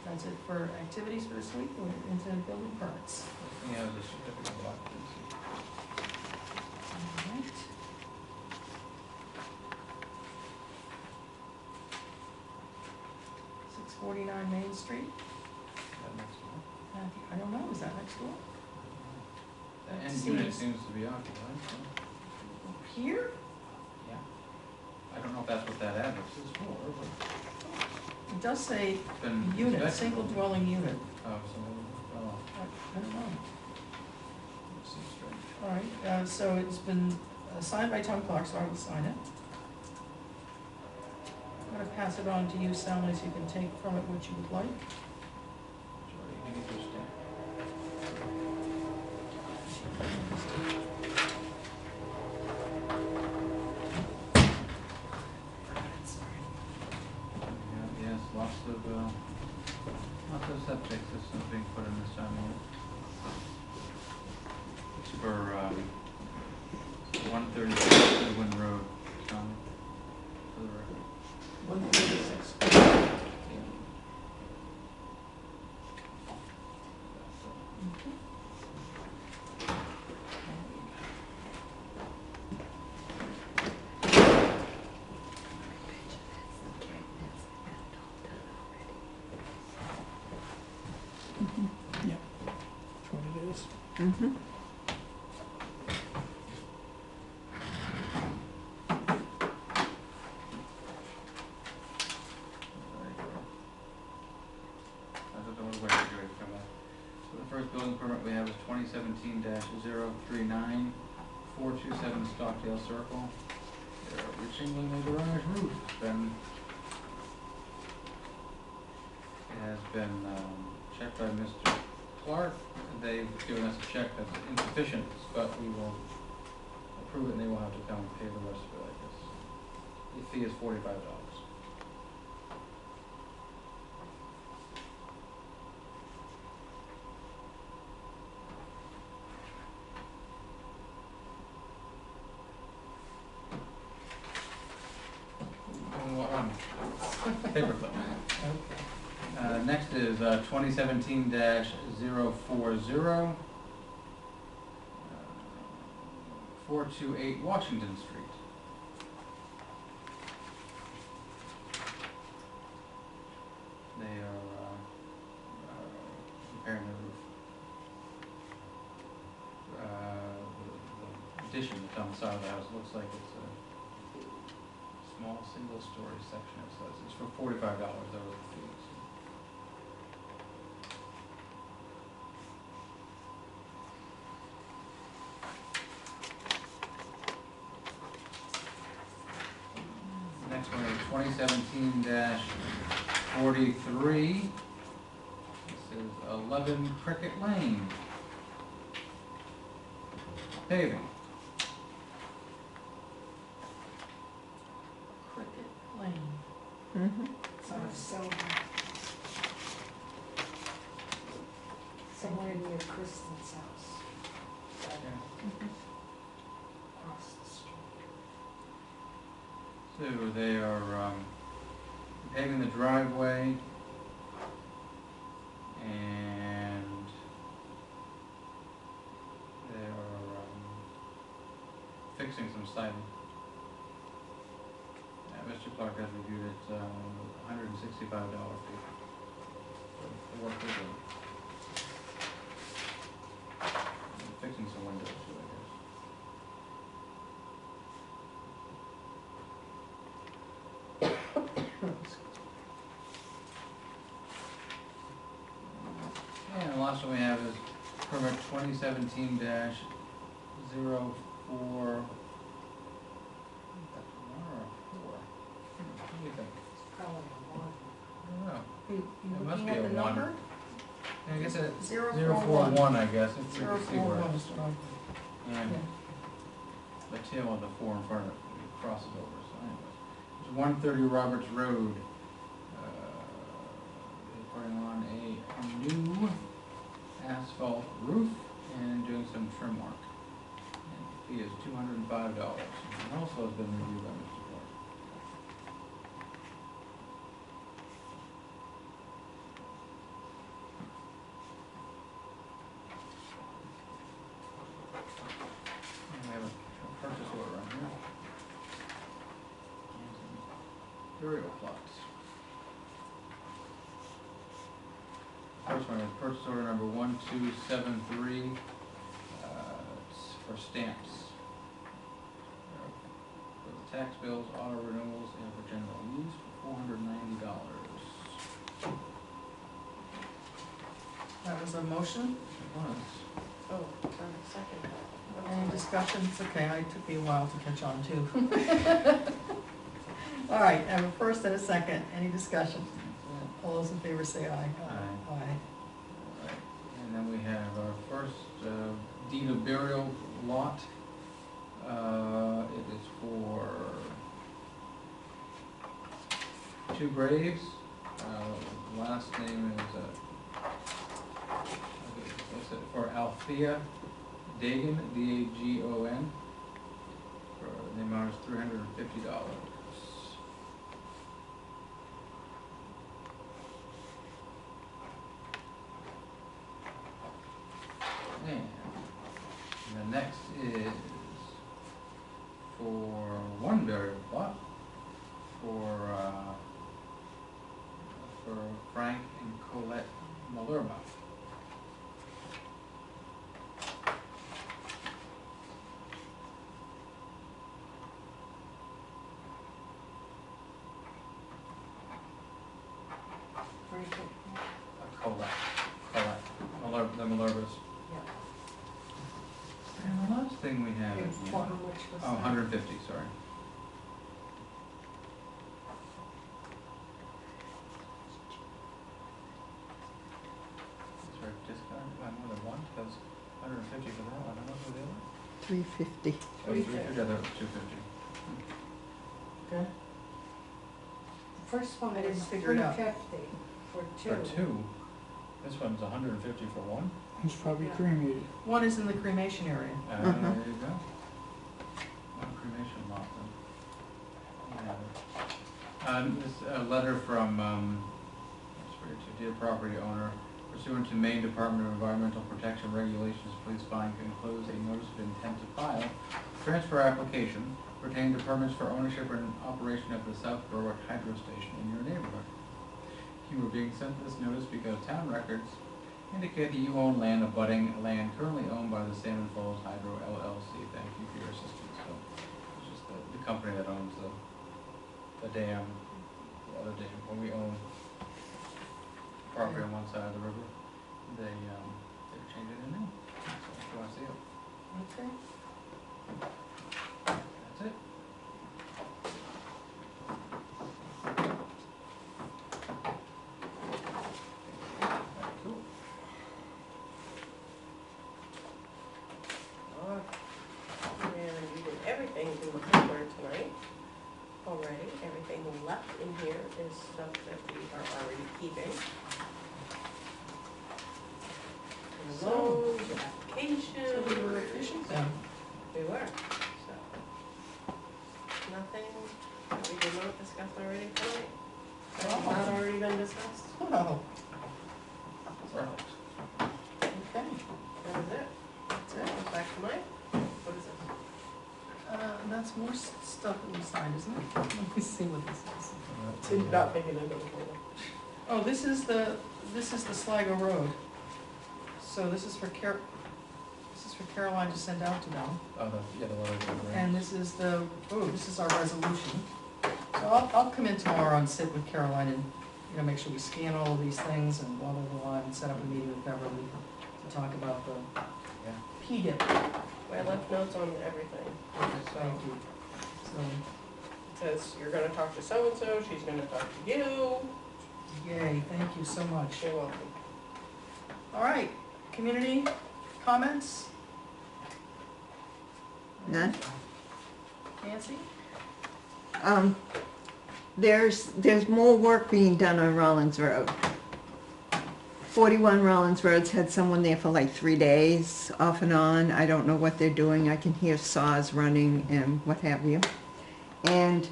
That's it for activities for this week, we're into building permits. Yeah, it certificate of occupancy. All right. Six forty-nine Main Street, That next one. Matthew, I don't know, is that next door? The That end unit seems- seems to be occupied, so, Here? yeah. I don't know if that's what that address is for, but oh. It does say been. unit, inspected. single dwelling unit, Oh, so, oh, I, I don't know. that seems strange. All right, uh, so it's been uh, signed by Tom Clark, so I will sign it. I'm gonna pass it on to you, Sally, so you can take from it what you would like. Jordy, you need to stand. Yeah, Yes, lots of, uh, lots of septic systems being put in this town here. It's for, um, one thirty-six Goodwin Road, Tommy, for the record. One thirty-six. That's what it is. Mm-hmm. I don't know where you're going from that. So the first building permit we have is twenty seventeen 39 427 Stockdale Circle. They're reaching the garage roof, it's been, it has been, um, checked by Mr. Clark, they've given us a check that's insufficient, but we will approve it and they will have to come and pay the rest of it, I guess. The fee is forty-five dollars. 2017-040, 428 uh, Washington Street. They are uh, uh, repairing the roof. The addition that's on the side of the house looks like it's a small single-story section. It says it's for $45 over the fee. 2017-43. This is 11 Cricket Lane. Paving. So they are, um, paving the driveway and they are, um, fixing some siding. Mr. Clark has reviewed it, um, sixty-five dollar fee. for the work. And Fixing some windows too, I guess. And the last one we have is permit twenty seventeen dash zero four. That's a one or a four? What do you think? Probably a one. I don't know. You, you It must looking be at a the one. number? I guess it's Zero zero four four one. I guess, if we Zero can see where one, it's. Mr. Rogers. And Yeah. the tail of the four in front of it crosses over, so anyways. It's one thirty Roberts Road. Uh, They're putting on a new asphalt roof and doing some trim work. And the fee is two hundred and five dollars, and also has been reviewed by Mr. Clark. And we have a here. And plots. First one is purchase order number one two seven three, uh, it's for stamps. Uh, For the tax bills, auto renewals, and for general use for four hundred ninety dollars. That was a motion. It was. Oh, um, second. Any discussion? Okay, I took me a while to catch on too. All right, I have a first and a second. Any discussion? All those in favor say aye. Aye. Aye. Alright, and then we have our first uh, deed of burial lot. Uh, It is for two graves. Uh, Last name is, uh, okay, what's it, for Althea Dagan, D-A-G-O-N. For, the amount is three hundred and fifty dollars. And the next is for one burial plot for, uh, for Frank and Colette Malerba. Frank, Uh, Colette, Colette, the Malerbas. yeah. And the last thing we have And is, what, how much was that? oh, hundred and sorry. Is there a discount, by more than one, because hundred and fifty for that one, I don't know who the other. Three fifty. Oh, three fifty, I thought was two fifty. Okay. The First one I didn't was figure it out. fifty for two. For two, this one's hundred and fifty for one, It's probably Yeah. cremated. One is in the cremation area. uh, Mhm. there you go. One cremation lot then. Yeah. Um, this, a letter from, um, let's to dear property owner, pursuant to Maine Department of Environmental Protection Regulations, please find enclosed a notice of intent to file transfer application pertaining to permits for ownership and operation of the South Berwick Hydro Station in your neighborhood. You were being sent this notice because town records indicate that you own land abutting land currently owned by the Salmon Falls Hydro LLC. Thank you for your assistance. So, it's just the, the company that owns the, the dam, the other dam, when we own property on one side of the river, they, um, they're changing it now. So, if you wanna see it, Okay. that's it. Cool. Alright. And we did everything in the paper tonight already. Everything left in here is stuff that we are already keeping. So- Loans, So applications. we were efficient then. We were, so. Nothing that we did not discuss already tonight? That has not already been discussed? Oh, Perfect. okay. That is it. That's it. Goes back to Mike. What is it? Uh, that's more s- stuff that we signed signed, isn't it? Let me see what this is. Did not make it into the folder. Oh, this is the, this is the Sligo Road. So this is for Car, this is for Caroline to send out to them. Oh, the, yeah, the letter to And this is the, oh, this is our resolution. So I'll, I'll come in tomorrow and sit with Caroline and, you know, make sure we scan all of these things and blah, blah, blah, and set up a meeting with Beverly to talk about the Yeah. P-dip. I left notes on everything. Thank you. So, It says, you're gonna talk to so-and-so, she's gonna talk to you. yay, thank you so much. You're welcome. All right, community comments? None? Nancy? Um, there's, there's more work being done on Rollins Road. Forty-one Rollins Road's had someone there for like three days, off and on. I don't know what they're doing. I can hear saws running and what have you. And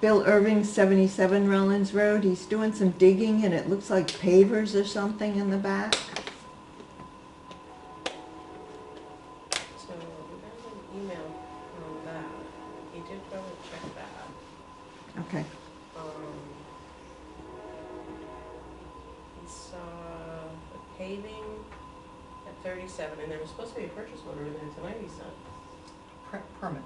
Bill Irving, seventy-seven Rollins Road, he's doing some digging and it looks like pavers or something in the back. So we got an email on that. He did go and check that. Okay, Um, he saw the paving at thirty-seven, and there was supposed to be a purchase order in there tonight, he said. Per- Permit.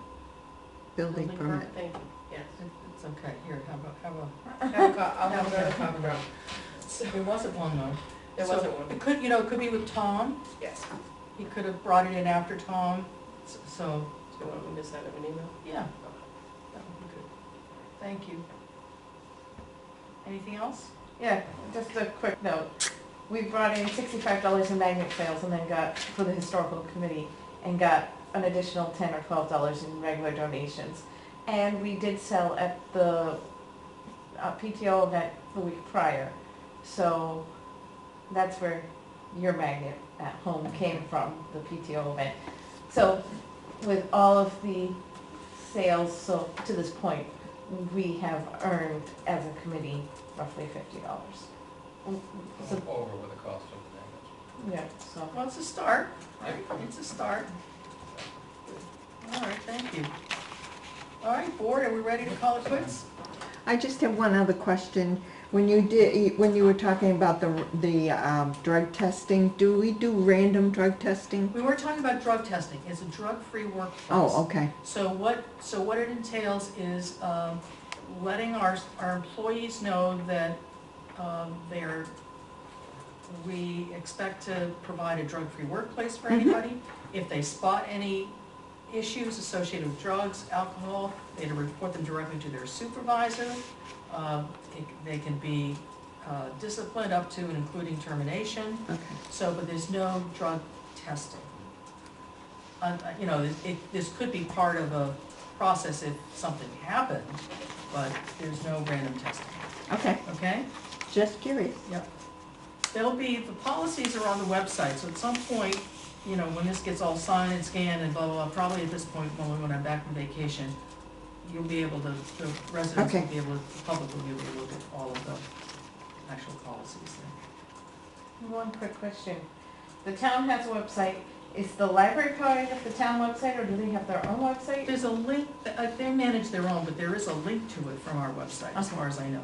building permit. Thank you, yes. It- It's okay, here, have a, have a, Have a co- I'll have another copy. there wasn't one though. There So wasn't one, It could, you know, it could be with Tom, yes. he could have brought it in after Tom, s- so, Do you want me to send him an email? yeah, that would be good. Thank you. Anything else? Yeah, just a quick note. We brought in sixty-five dollars in magnet sales and then got, for the historical committee, and got an additional ten or twelve dollars in regular donations. And we did sell at the uh, PTO event the week prior. So that's where your magnet at home came from, the PTO event. So with all of the sales, so to this point, we have earned as a committee roughly fifty dollars. So, Over with the cost of the damage. yeah, so, Well, it's a start, right? It's a start. All right, thank you. All right, board, are we ready to call it quits? I just have one other question. When you did, when you were talking about the, the um, drug testing, do we do random drug testing? We were talking about drug testing, it's a drug-free workplace. Oh, okay, So what, so what it entails is um, letting our, our employees know that um, they're, we expect to provide a drug-free workplace for Mhm. anybody. If they spot any issues associated with drugs, alcohol, they to report them directly to their supervisor. Um, it- They can be uh, disciplined up to and including termination. okay. So, but there's no drug testing. Uh, You know, it- it, this could be part of a process if something happened, but there's no random testing, Okay, okay? just curious. Yep. There'll be, the policies are on the website, so at some point, you know, when this gets all signed and scanned and blah, blah, blah, probably at this point, when, when I'm back from vacation, you'll be able to, the residents will Okay. be able, to the public will be able to look at all of the actual policies there. one quick question. The town has a website. Is the library part of the town website or do they have their own website? There's a link, uh, they manage their own, but there is a link to it from our website, as far as I know.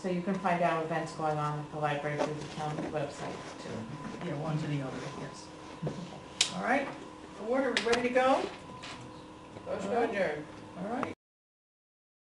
So you can find out events going on at the library through the town website too. Yeah, one to the other, yes. All right, board, are we ready to go? Motion to adjourn. All right,